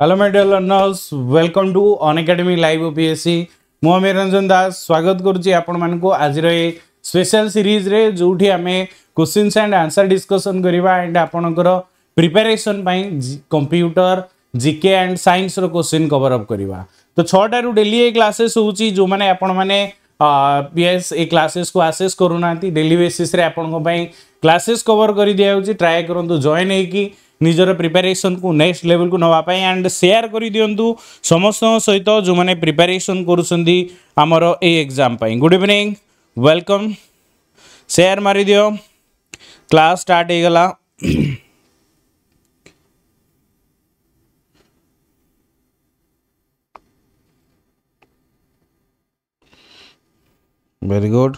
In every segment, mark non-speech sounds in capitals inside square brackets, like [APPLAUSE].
Hello my dear learners welcome to Unacademy live OPSC मु अमीर रंजन दास स्वागत करुच्ची आपण मानक आज स्पेशल सीरीज़ रे जो आम क्वेश्चंस एंड आंसर डिस्कशन करवा एंड आपणकर preparation computer GK and science row question cover up करवा तो छटारू डेली ये क्लासेस होची जो माने आपण माने यस ये क्लासेस को आसेस करूना डेली बेसिस रे आपण क्लासेस कवर कर दिया ट्राए करूँ करंतु जॉइन ନିଜର ପ୍ରିପାରେସନ୍କୁ ନେକ୍ସଟ ଲେଭେଲକୁ ନେବା ପାଇଁ ଆଣ୍ଡ ସେୟାର କରିଦିଅନ୍ତୁ। ସମସ୍ତଙ୍କ ସହିତ ଯେଉଁମାନେ ପ୍ରିପାରେସନ୍ କରୁଛନ୍ତି ଆମର ଏଇ ଏକ୍ଜାମ୍ ପାଇଁ। ଗୁଡ୍ ଇଭିନିଂ ୱେଲକମ୍ ସେୟାର ମାରିଦିଅ। କ୍ଲାସ୍ ଷ୍ଟାର୍ଟ ହେଇଗଲା। Very good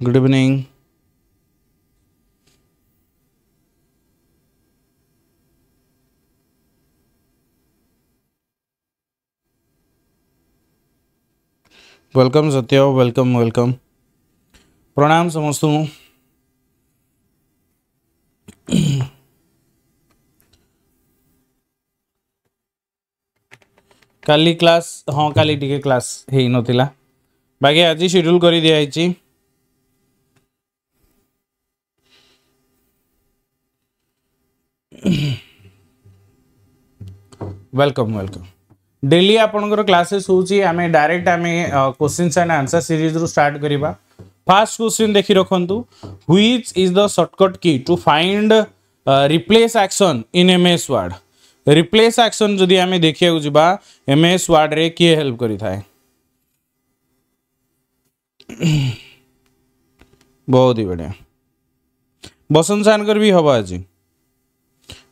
good evening welcome Satya welcome welcome प्रणाम समस्त କାଲି କ୍ଲାସ୍ ହଁ କାଲି ଟିକେ କ୍ଲାସ୍ ହେଇନଥିଲା ବାକି ଆଜି ସେଡ୍ୟୁଲ୍ କରି ଦିଆହେଇଛି ୱେଲକମ୍ ୱେଲକମ୍ ଡେଲି ଆପଣଙ୍କର କ୍ଲାସେସ୍ ହେଉଛି ଆମେ ଡାଇରେକ୍ଟ ଆମେ କ୍ୱେଶ୍ଚିନ୍ସ ଆଣ୍ଡ ଆନ୍ସର ସିରିଜ୍ରୁ ଷ୍ଟାର୍ଟ କରିବା ଫାର୍ଷ୍ଟ କ୍ୱେଶ୍ଚିନ୍ ଦେଖି ରଖନ୍ତୁ which is the shortcut key to find replace action in M S word replace action ଯଦି ଆମେ ଦେଖିବାକୁ ଯିବା ଏମ୍ ଏସ୍ ୱାର୍ଡ଼ରେ କିଏ ହେଲ୍ପ କରିଥାଏ ବହୁତ ହି ବଢ଼ିଆ ବସନ୍ତ ସାରଙ୍କର ବି ହେବ ଆଜି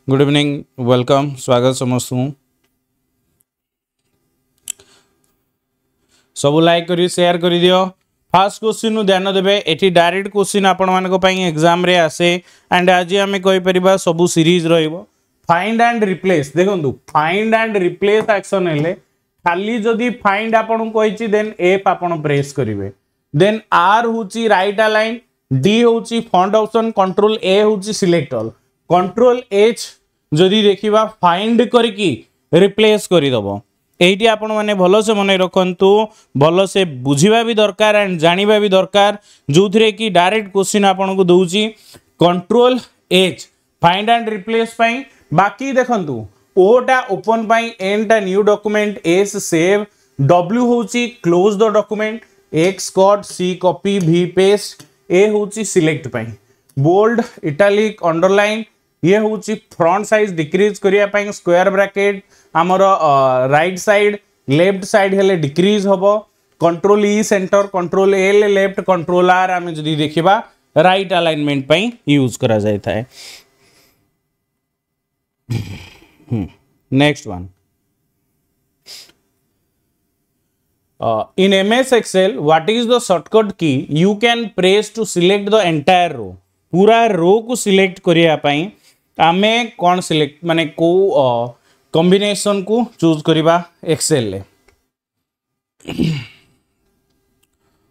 ଗୁଡ୍ ଇଭିନିଂ ୱେଲକମ୍ ସ୍ୱାଗତ ସମସ୍ତଙ୍କୁ ସବୁ ଲାଇକ୍ କରି ସେୟାର କରିଦିଅ ফার্স্ট কোশ্চিন ধ্যান দেবে এটি ডাইরেক্ট কোশ্চিন আপনার এক্সামে আসে আন্ড আজ আমি কইপার সবু সিরিজ রহব ফাইন্ড আন্ড রিপ্লেস দেখুন ফাইন্ড আন্ড রিপ্লেস আকশন হলে খালি যদি ফাইন্ড আপনার কইছি দেন এফ আপনার প্রেস করবে দেন আর হচ্ছে রাইট আলাইন ডি হচ্ছে ফন্ট অপশন কন্ট্রোল এ হচ্ছে সিলেক্ট অল কন্ট্রোল এইচ ଯଦି ଦେଖିବା ଫାଇଣ୍ଡ କରିକି ରିପ୍ଲେସ୍ କରିଦେବ ଏଇଠି ଆପଣମାନେ ଭଲସେ ମନେ ରଖନ୍ତୁ ଭଲସେ ବୁଝିବା ବି ଦରକାର ଆଣ୍ଡ ଜାଣିବା ବି ଦରକାର ଯେଉଁଥିରେ କି ଡାଇରେକ୍ଟ କୋଶ୍ଚିନ୍ ଆପଣଙ୍କୁ ଦେଉଛି control H find and replace ପାଇଁ ବାକି ଦେଖନ୍ତୁ ଓଟା ଓପନ୍ ପାଇଁ ଏନ୍ଟା new document S save W ହେଉଛି close the document X cut C copy V paste A ହେଉଛି ସିଲେକ୍ଟ ପାଇଁ ବୋଲ୍ଡ ଇଟାଲିକ୍ ଅଣ୍ଡରଲାଇନ୍ ଇଏ ହେଉଛି ଫ୍ରଣ୍ଟ ସାଇଜ୍ ଡିକ୍ରିଜ୍ କରିବା ପାଇଁ ସ୍କୋୟାର ବ୍ରାକେଟ୍ ଆମର ରାଇଟ୍ ସାଇଡ୍ ଲେଫ୍ଟ ସାଇଡ୍ ହେଲେ ଡିକ୍ରିଜ୍ ହେବ control E center control L left control R ଆମେ ଯଦି ଦେଖିବା ରାଇଟ୍ ଆଲାଇନମେଣ୍ଟ ପାଇଁ ୟୁଜ୍ କରାଯାଇଥାଏ next one Uh, in MS Excel, what is the shortcut key you can press to select the entire row? पूरा row को select करने आमे कौन सिलेक्ट माने को कॉम्बिनेशन को चूज़ करवा एक्सेल ले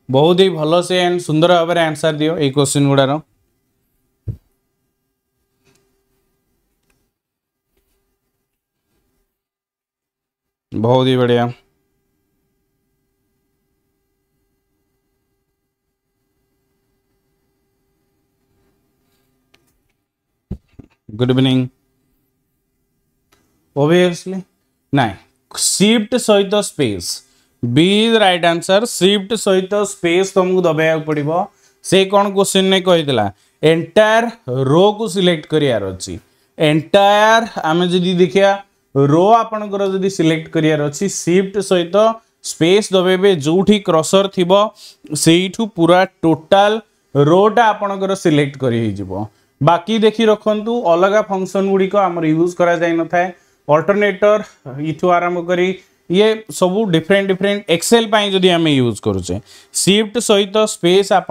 बहुत ही भल से एंड सुंदर भाव आंसर दियो ये क्वेश्चन गुड़ार बहुत ही बढ़िया गुड इवनिंग obviously ନାଇଁ ସିଫ୍ଟ ସହିତ ସ୍ପେସ୍ ବି ରାଇଟ୍ ଆନ୍ସର ସିଫ୍ଟ ସହିତ ସ୍ପେସ୍ ତୁମକୁ ଦବାଇବାକୁ ପଡ଼ିବ ସେ କ'ଣ କ୍ୱେଶ୍ଚିନ୍ରେ କହିଥିଲା ଏଣ୍ଟାୟାର ରୋକୁ ସିଲେକ୍ଟ କରିବାର ଅଛି ଏଣ୍ଟାୟାର ଆମେ ଯଦି ଦେଖିବା ରୋ ଆପଣଙ୍କର ଯଦି ସିଲେକ୍ଟ କରିବାର ଅଛି ସିଫ୍ଟ ସହିତ ସ୍ପେସ୍ ଦବେଇବେ ଯେଉଁଠି କ୍ରସର ଥିବ ସେଇଠୁ ପୁରା ଟୋଟାଲ ରୋଟା ଆପଣଙ୍କର ସିଲେକ୍ଟ କରି ହେଇଯିବ ବାକି बाकी देखि रखु अलग फ़ंक्शन गुड़िक आमर यूज़ कर अल्टरनेटर यू आरंभ कर, ये सब डिफरेन्ट डिफरेन्ट एक्सेल जो आम यूज़ करुचे। सीफ्ट सहित स्पेस आप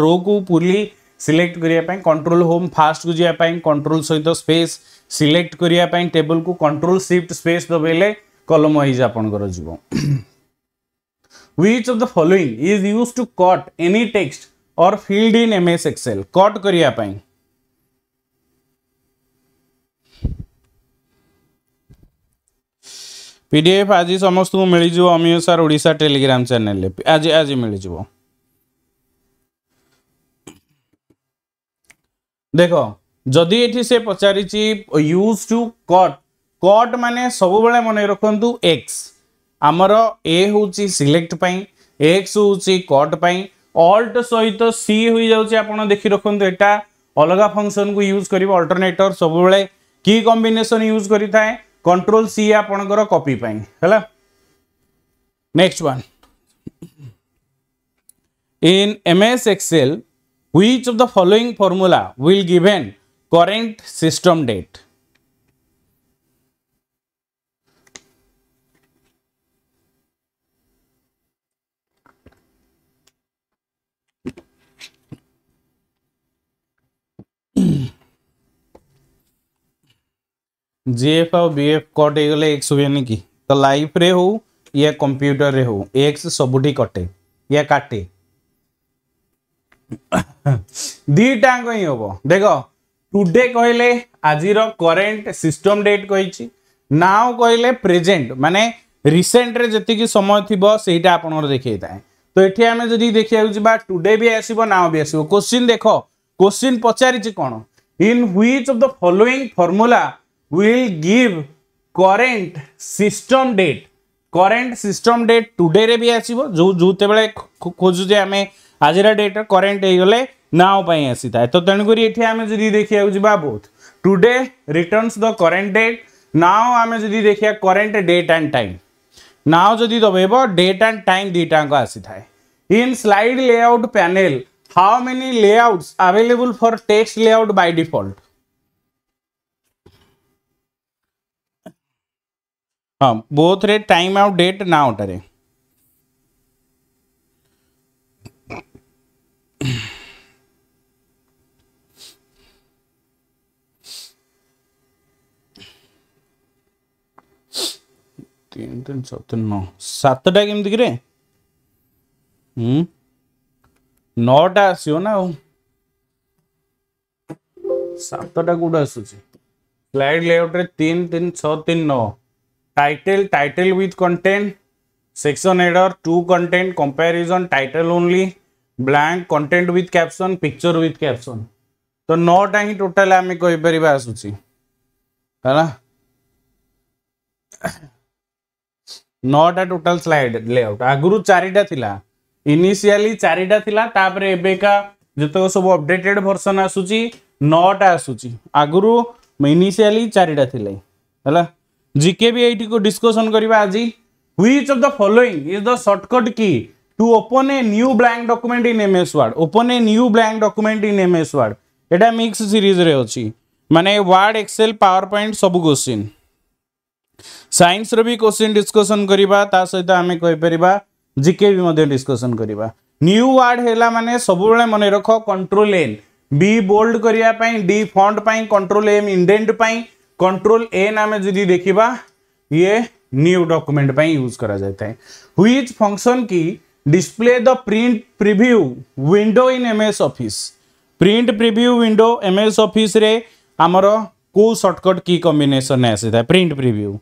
रो को पुरी सिलेक्ट करने कंट्रोल होम फास्ट को जावाई कंट्रोल सहित स्पेस सिलेक्ट करने टेबल को कंट्रोल सीफ्ट स्पेस दबेले कलम वाइज आपंकर जीव which of the following is used to cut any text or field in ms excel? Cut करिया ପିଡ଼ିଏଫ୍ ଆଜି ସମସ୍ତଙ୍କୁ ମିଳିଯିବ ଅମିୟ ସାର୍ ଓଡ଼ିଶା ଟେଲିଗ୍ରାମ ଚ୍ୟାନେଲରେ ଆଜି ଆଜି ମିଳିଯିବ। ଦେଖ ଯଦି ଏଠି ସେ ପଚାରିଛି ୟୁଜ୍ ଟୁ କଟ୍ କଟ୍ ମାନେ ସବୁବେଳେ ମନେ ରଖନ୍ତୁ ଏକ୍ସ ଆମର ଏ ହେଉଛି ସିଲେକ୍ଟ ପାଇଁ ଏକ୍ସ ହେଉଛି କଟ୍ ପାଇଁ। ଅଲ୍ଟ ସହିତ ସି ହୋଇଯାଉଛି ଆପଣ ଦେଖି ରଖନ୍ତୁ ଏଟା। ଅଲଗା ଫଙ୍କସନ୍କୁ ୟୁଜ୍ କରିବ ଅଲ୍ଟରନେଟର୍ ସବୁବେଳେ। କି କମ୍ବିନେସନ୍ ୟୁଜ୍ କରିଥାଏ। कंट्रोल सी आपर कपी है next one in M S Excel which the following formula will given current system date GF और बीएफ कट हो एक्स हुए कि तो लाइफ रे हो या कंप्यूटर रे हो एक्स सबुठी कटे या काटे ଦୁଇଟାଙ୍କ ହିଁ ହବ ଦେଖ ଟୁଡେ କହିଲେ ଆଜିର କରେଣ୍ଟ ସିଷ୍ଟମ ଡେଟ୍ କହିଛି ନାଓ କହିଲେ ପ୍ରେଜେଣ୍ଟ ମାନେ ରିସେଣ୍ଟରେ ଯେତିକି ସମୟ ଥିବ ସେଇଟା ଆପଣଙ୍କର ଦେଖେଇଥାଏ ତ ଏଠି ଆମେ ଯଦି ଦେଖିବାକୁ ଯିବା ଟୁଡେ ବି ଆସିବ ନାଓ ବି ଆସିବ କୋଶ୍ଚିନ୍ ଦେଖ କୋଶ୍ଚିନ୍ ପଚାରିଛି କ'ଣ in which of will give current system date current system date today re रे भी jo jo जोते बेले खोजु जे हमें आजरा date current हे गले नाउ पई आसीता तो तण करी एठी हमें जदी देखिया जेबा both today returns the current date now हमें jodi dekhiya current date and time now जदी दबेबो date and time दीटा को आसीथाय in slide layout panel how many layouts available for text layout by default हाँ बोथ रे time out date नाउटे तीन तीन नौ। केमती किरे नौटा आसो ना सातटा कौट आसूसी स्लाइड लेआउट छः, तीन, नौ। Title title with content section header two content comparison title only blank content with caption picture with caption तो नौटा ही टोटाल आम कहीपर आसूसी है नौटा टोटाल स्लाइड लेआउट आगु चारिटा थिला। इनिशियली चारिटा थिला, तापरे एबेका जतक सब अपडेटेड वर्जन आसुची नौटा आसुची। आगु इनिशियली चारिटा थिले। हला जीके भी को डिस्कशन करबा आजी which of the following is the shortcut key to open a new blank document in MS Word open a new blank document in MS Word Etah mix series रे अछि माने वर्ड एक्सेल पावर पॉइंट सब question science भी question discussion करवा सहित आम कहीपर जिके भी डिस्कसन करवा न्यू वार्ड है माने सब मन रख कंट्रोल एन बी बोल्ड करने fund control M indent control N आम जी देखा ये न्यू डॉक्यूमेंट यूज़ करा जाता है। Which function key display the print preview window in MS Office print preview window MS Office रे आमर को शॉर्टकट की कॉम्बिनेशन आसी था प्रिंट प्रीव्यू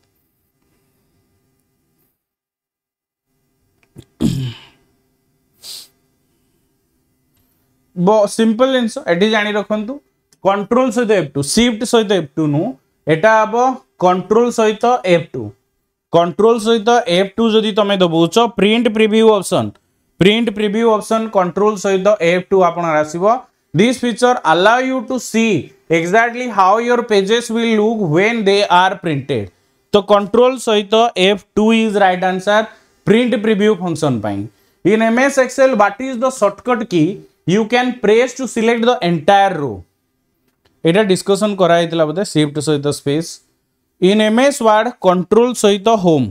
सिंपल जिन एटी जाणी रखु कंट्रोल सहित एफ़ टू सिफ्ट सहित एफ़ टू नु। एटा हम कंट्रोल सहित एफ़ टू कंट्रोल सहित एफ़ टू जदि तुम दबाउच print preview option print preview option control सहित एफ़ टू आप this feature allow you to see exactly how your pages will look when they are printed तो control सहित F two is right answer print preview function in MS Excel what is the shortcut key you can press to select the entire row এটা discussion করা হয়েছিল বোধে shift সহিত space in MS Word control সহিত home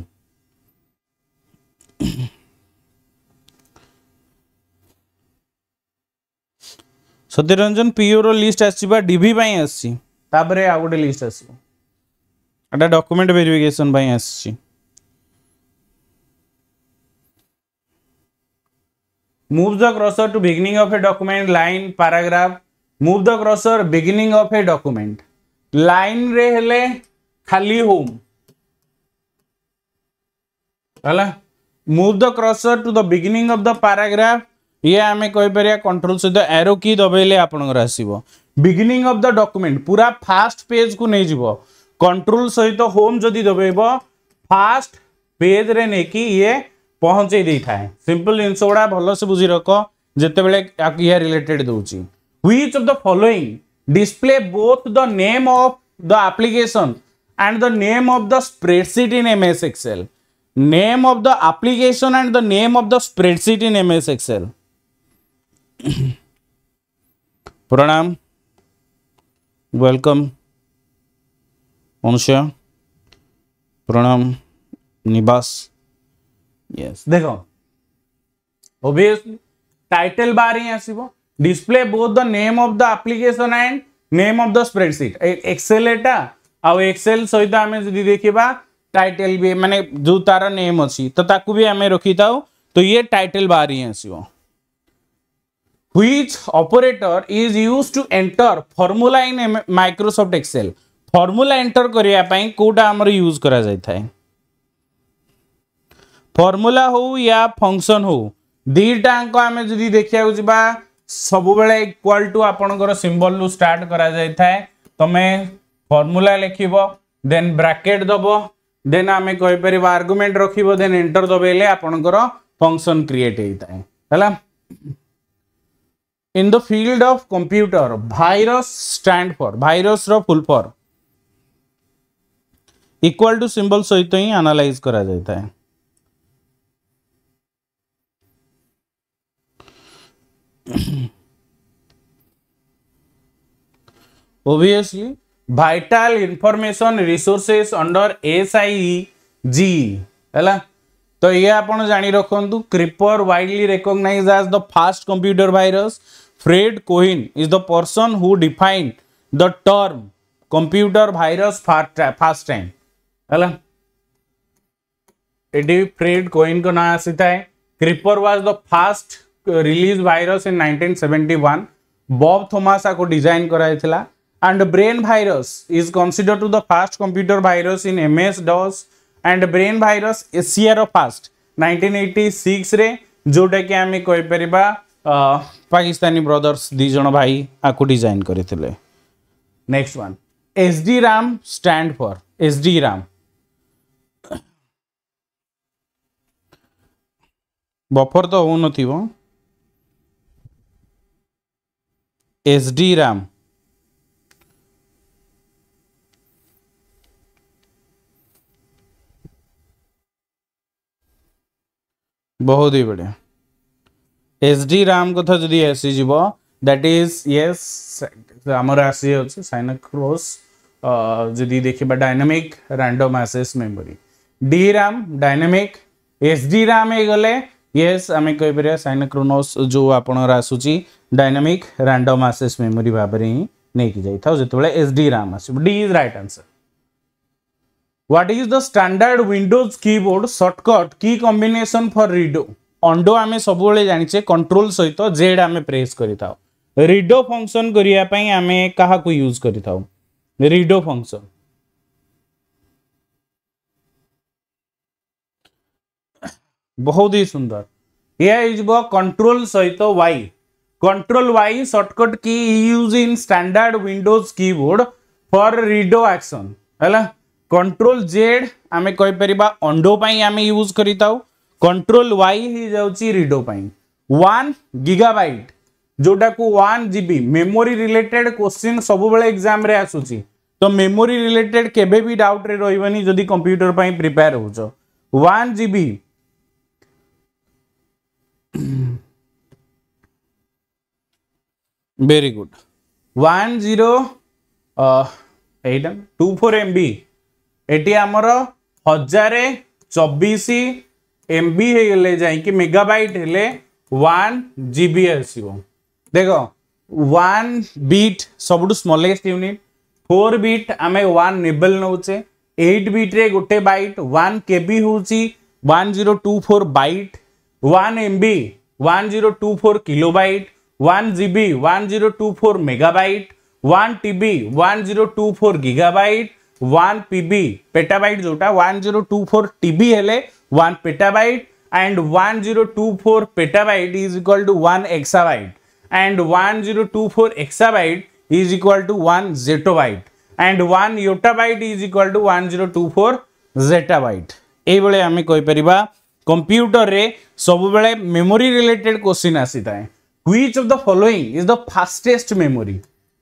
Satyaranjan পিওর list আসছে বা DV পাই আসছে তারপরে আউ গোটে লিষ্ট আসব এটা ডকুমেন্ট ভেরিফিকেসন পাই আসছে move the cursor to beginning of a document line paragraph move the cursor, beginning of a document. Line रे हेले खाली home. ହେଲା move the cursor to the beginning of the paragraph. ये आमे कहि परिया कंट्रोल सहित एरो की दबेले आपनकर आसीबो बिगिनिंग ऑफ़ द डॉक्यूमेंट पूरा फास्ट पेज को नहीं जीवो कंट्रोल सहित होम जदि दबेबो फास्ट पेज रे ने कि ये पहुँचे दै थाए। सिंपल जिंस गुड़ा भल से बुझी रख जिते बेले या रिलेटेड दउची। Which of the following display both the name of the application and the name of the spreadsheet in MS Excel. Name of the application and the name of the spreadsheet in MS Excel. [COUGHS] प्रणाम welcome मनुष्य प्रणाम निवास yes देखो obviously title bar ही आसीबो display both the name of the application and name of the spreadsheet excel एटा ଆଉ Excel ସହିତ ଆମେ ଯଦି ଦେଖିବା ଟାଇଟେଲ ବି ମାନେ ଯୋଉ ତାର ନେମ୍ ଅଛି ତ ତାକୁ ବି ଆମେ ରଖିଥାଉ ତ ଇଏ ଟାଇଟେଲ ବାହାର ହିଁ ଆସିବ which operator is used to enter formula in Microsoft Excel formula enter करिया ପାଇଁ कोटा हमर यूज करा जाय थाए formula हो या फंक्शन हो दीटा अंक आमे जदी देखिया हो ସବୁବେଳେ ଇକ୍ୱାଲ ଟୁ ଆପଣଙ୍କର ସିମ୍ବଲରୁ ଷ୍ଟାର୍ଟ କରାଯାଇଥାଏ। ତମେ ଫର୍ମୁଲା ଲେଖିବ ଦେନ୍ ବ୍ରାକେଟ୍ ଦେବ ଦେନ୍ ଆମେ କହିପାରିବା ଆର୍ଗୁମେଣ୍ଟ ରଖିବ ଦେନ୍ ଏଣ୍ଟର ଦବେଇଲେ ଆପଣଙ୍କର ଫଙ୍କସନ୍ କ୍ରିଏଟ୍ ହେଇଥାଏ। ହେଲା। In the field of computer virus stand for ଭାଇରସ୍ର full form equal to symbol ସହିତ ହିଁ ଆନାଲାଇଜ୍ କରାଯାଇଥାଏ। Obviously vital information resources under siege हैला तो ये आप जाणी रखु Creeper widely recognised as the first computer virus Fred Cohen is the person who define the term computer virus first time है फ्रेड कोहिन को ना आसी था Creeper was the first release virus in 1971 Bob Thomas को design कराइथिला and brain virus is considered to the first computer virus in MS DOS and brain virus एसियार first 1986 रे जोटा कि आम कहीपर पाकिस्तानी ब्रदर्स दिज भाई आपको डिज़ाइन करते next one S D RAM stand for S D RAM buffer तो हो एस डी राम बहुत ही बढ़िया। एस डी राम कथा जदि आसीज दैट इज़ येस आमर आसी अच्छे साइनक्रोस जदि देखा dynamic random access memory D RAM dynamic S D RAM गले येस आम कहीपर साइनक्रोनोस जो आसूची डायनामिक रैंडम आसेस मेमोरी भाव में ही नहीं जाता जो S D RAM us is right answer what is the standard windows keyboard shortcut key combination for redo? Undo ame सबुले जानिचे कंट्रोल सहित z ame press redo function करिया पई ame कहा को यूज़ करिताओ redo बहुत ही सुंदर। इजबो कंट्रोल सहित y control y shortcut key use in standard Windows keyboard for redo action है कंट्रोल जेड आम कहीपर अंडो आम यूज़ कंट्रोल वाई जाऊँगी रिडो वन गिगाबाइट जोटा को one GB memory related question सब एग्ज़ाम रे आसूची। तो मेमोरी रिलेटेड केबे भी डाउट रही कंप्यूटर प्रिपेयर हो GB very good one very good one zero two four M B एमर हज़ार चबीस एम बीले जाकि मेगा बैट हेले वन जिबी बी आस देख वीट सब स्मलेस्ट यूनिट फोर बीट आम वन नेबल नौचे एट बीट्रे गोटे बैट वन के हूँ one zero two four byte one MB one zero two four kilobyte one GB one zero two four megabyte one TB one zero two four gigabyte one PB petabyte zetta one zero two four TB हेले one petabyte and 1024 petabyte is equal to 1 exabyte and 1024 exabyte is equal to 1 zettabyte and 1 yottabyte is equal to 1024 zettabyte এইভাবে আমি কইপারিবা କମ୍ପ୍ୟୁଟରରେ ସବୁବେଳେ memory related question ଆସିଥାଏ। Which of the following is the fastest memory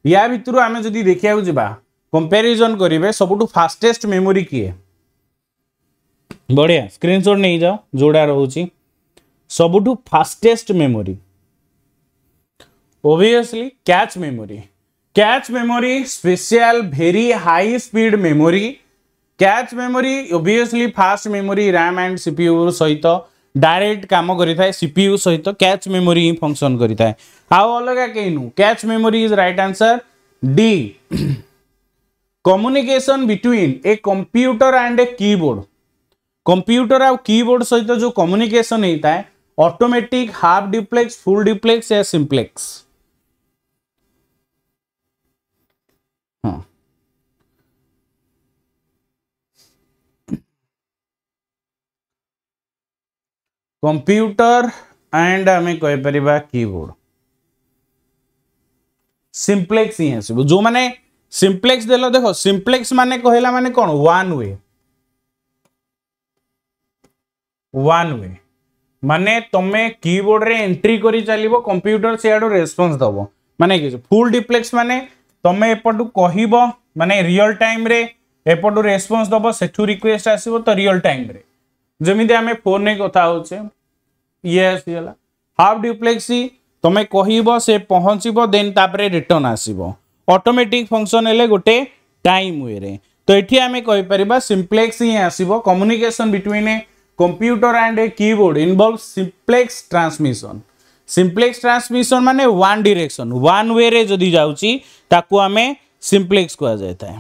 ୟା ଭିତରୁ ଆମେ ଯଦି ଦେଖିବାକୁ ଯିବା କମ୍ପାରିଜନ୍ କରିବେ ସବୁଠୁ ଫାଷ୍ଟେଷ୍ଟ ମେମୋରି କିଏ? ବଢ଼ିଆ ସ୍କ୍ରିନଶଟ୍ ନେଇଯାଅ ଯେଉଁଟା ରହୁଛି। ସବୁଠୁ fastest memory obviously catch memory catch memory special very high speed memory cache memory obviously fast memory RAM and CPU ସହିତ ଡାଇରେକ୍ଟ କାମ କରିଥାଏ ସିପିୟୁ ସହିତ କ୍ୟାଚ୍ ମେମୋରି ହିଁ ଫଙ୍କସନ୍ କରିଥାଏ। ଆଉ ଅଲଗା କେହିନୁ cache memory is right answer D communication between a computer and a keyboard computer ଆଉ keyboard ସହିତ ଯେଉଁ କମ୍ୟୁନିକେସନ୍ ହେଇଥାଏ automatic half duplex full duplex a simplex computer and ଆମେ କହିପାରିବା କିବୋର୍ଡ ସିମ୍ପ୍ଲେକ୍ସ ହିଁ ଆସିବ ଯେଉଁମାନେ ସିମ୍ପ୍ଲେକ୍ସ ଦେଲ ଦେଖ ସିମ୍ପ୍ଲେକ୍ସ ମାନେ କହିଲା ମାନେ କ'ଣ ୱାନ୍ ୱେ ୱାନ୍ ୱେ ମାନେ ତମେ କିବୋର୍ଡରେ ଏଣ୍ଟ୍ରି କରି ଚାଲିବ କମ୍ପ୍ୟୁଟର ସେଆଡ଼ୁ ରେସ୍ପନ୍ସ ଦେବ ମାନେ କି ଫୁଲ୍ ଡିପ୍ଲେକ୍ସ ମାନେ ତମେ ଏପଟୁ କହିବ ମାନେ ରିଅଲ ଟାଇମ୍ରେ ଏପଟୁ ରେସ୍ପନ୍ସ ଦେବ ସେଠୁ ରିକ୍ୱେଷ୍ଟ ଆସିବ ତ ରିଅଲ ଟାଇମ୍ରେ ଯେମିତି ଆମେ ଫୋନରେ କଥା ହେଉଛେ ଇଏ ଆସିଗଲା। ହାଫ୍ ଡ୍ୟୁପ୍ଲେକ୍ସି ତୁମେ କହିବ ସେ ପହଞ୍ଚିବ ଦେନ୍ ତାପରେ ରିଟର୍ଣ୍ଣ ଆସିବ। ଅଟୋମେଟିକ୍ ଫଙ୍କସନ୍ ହେଲେ ଗୋଟେ ଟାଇମ୍ ୱେରେ ତ ଏଠି ଆମେ କହିପାରିବା ସିମ୍ପ୍ଲେକ୍ସ ହିଁ ଆସିବ। Communication between a computer and a keyboard involve simplex transmission simplex transmission ମାନେ ୱାନ୍ ଡିରେକ୍ସନ୍ ୱାନ୍ ୱେରେ ଯଦି ଯାଉଛି ତାକୁ ଆମେ ସିମ୍ପ୍ଲେକ୍ସ କୁହାଯାଇଥାଏ।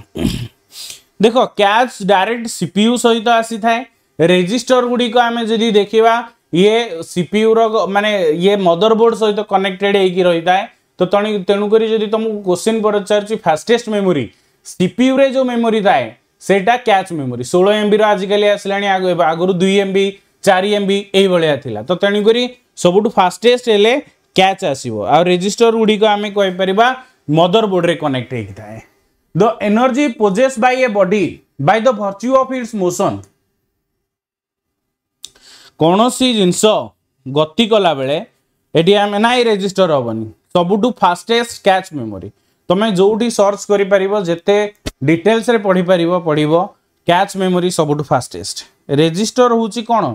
ଦେଖ କ୍ୟାଚ୍ ଡାଇରେକ୍ଟ ସିପିୟୁ ସହିତ ଆସିଥାଏ। ରେଜିଷ୍ଟର ଗୁଡ଼ିକ ଆମେ ଯଦି ଦେଖିବା ଇଏ ସିପିୟୁର ମାନେ ଇଏ ମଦରବୋର୍ଡ ସହିତ କନେକ୍ଟେଡ୍ ହେଇକି ରହିଥାଏ ତ ତେଣୁକରି ଯଦି ତୁମକୁ କୋଶ୍ଚିନ୍ ପଚାରୁଛି ଫାଷ୍ଟେଷ୍ଟ ମେମୋରି ସିପିୟୁରେ ଯେଉଁ ମେମୋରି ଥାଏ ସେଇଟା କ୍ୟାଚ୍ ମେମୋରି ଷୋହଳ ଏମ୍ବିର ଆଜିକାଲି ଆସିଲାଣି ଆଗରୁ ଦୁଇ ଏମ୍ବି ଚାରି ଏମ୍ବି ଏଇଭଳିଆ ଥିଲା ତ ତେଣୁକରି ସବୁଠୁ ଫାଷ୍ଟେଷ୍ଟ ହେଲେ କ୍ୟାଚ୍ ଆସିବ ଆଉ ରେଜିଷ୍ଟର ଗୁଡ଼ିକ ଆମେ କହିପାରିବା ମଦର ବୋର୍ଡରେ କନେକ୍ଟ ହେଇକି ଥାଏ the energy possessed by a body by the virtue of its motion କୌଣସି ଜିନିଷ ଗତି କଲାବେଳେ ଏଠି ଆମେ ନାଇଁ ରେଜିଷ୍ଟର ହେବନି। ସବୁଠୁ ଫାଷ୍ଟେଷ୍ଟ କ୍ୟାଚ୍ ମେମୋରି ତୁମେ ଯେଉଁଠି ସର୍ଚ୍ଚ କରିପାରିବ ଯେତେ ଡିଟେଲ୍ସରେ ପଢ଼ିପାରିବ ପଢ଼ିବ କ୍ୟାଚ୍ ମେମୋରି ସବୁଠୁ ଫାଷ୍ଟେଷ୍ଟ ରେଜିଷ୍ଟର ହେଉଛି କ'ଣ?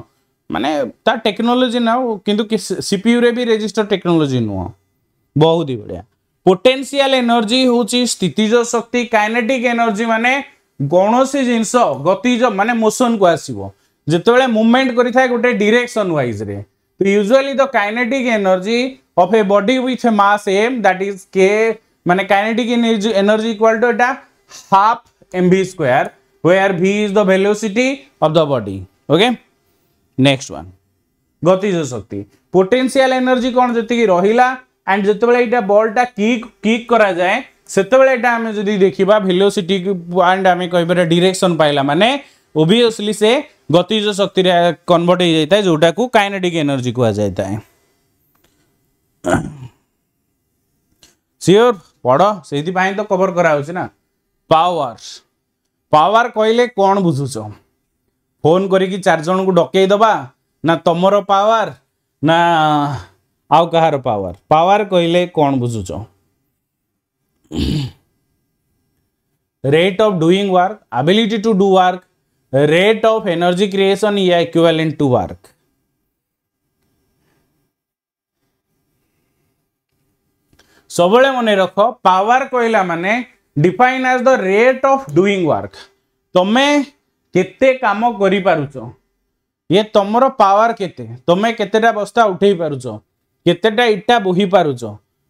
ମାନେ ତା ଟେକ୍ନୋଲୋଜି ନା କିନ୍ତୁ ସିପିୟୁରେ ବି ରେଜିଷ୍ଟର ଟେକ୍ନୋଲୋଜି ନୁହଁ। ବହୁତ ହି ବଢ଼ିଆ। ପୋଟେନ୍ସିଆଲ ଏନର୍ଜି ହେଉଛି ସ୍ଥିତିଜ ଶକ୍ତି କାଇନେଟିକ୍ ଏନର୍ଜି ମାନେ କୌଣସି ଜିନିଷ ଗତିଜ ମାନେ ମୋସନକୁ ଆସିବ। ଯେତେବେଳେ ମୁଭମେଣ୍ଟ କରିଥାଏ ଗୋଟେ ଡିରେକ୍ସନ୍ ୱାଇଜ୍ରେ ତ usually the kinetic energy of a body with a mass M that is K ମାନେ କାଇନେଟିକ୍ ଏନର୍ଜି ଇକ୍ୱାଲ୍ ଟୁ ଏଟା half M V square where v is the velocity of the body okay next one गतिज शक्ति potential energy कौन जी रहा and जिते बड़ा बल्टा kick kick करा जाए सेतबले एटा हमें जदी देखिबा वेलोसिटी एंड हमें कहबा डायरेक्शन पाइला माने ओबियसली से गतिज शक्ति कन्वर्ट हो जाता है जोटा को काइनेटिक एनर्जी कह है सियोर पढ़ से तो कभर कराऊना पावर पावर कहले कौन बुझुच फ़ोन करी चार जन को डकईदबा ना तुमर पावर ना आउ कहार पावर पावर कहले कौन बुझुच rate of doing work ability to do work rate of energy creation is equivalent to work सब मन रख पावर कहला माने define as the rate of doing work तुम्हें केते काम करि पारुछ ये तुमर पावर केते? तुम्हें केतेटा बस्ता उठेई पारुछ केतेटा इटा बोही पारुछ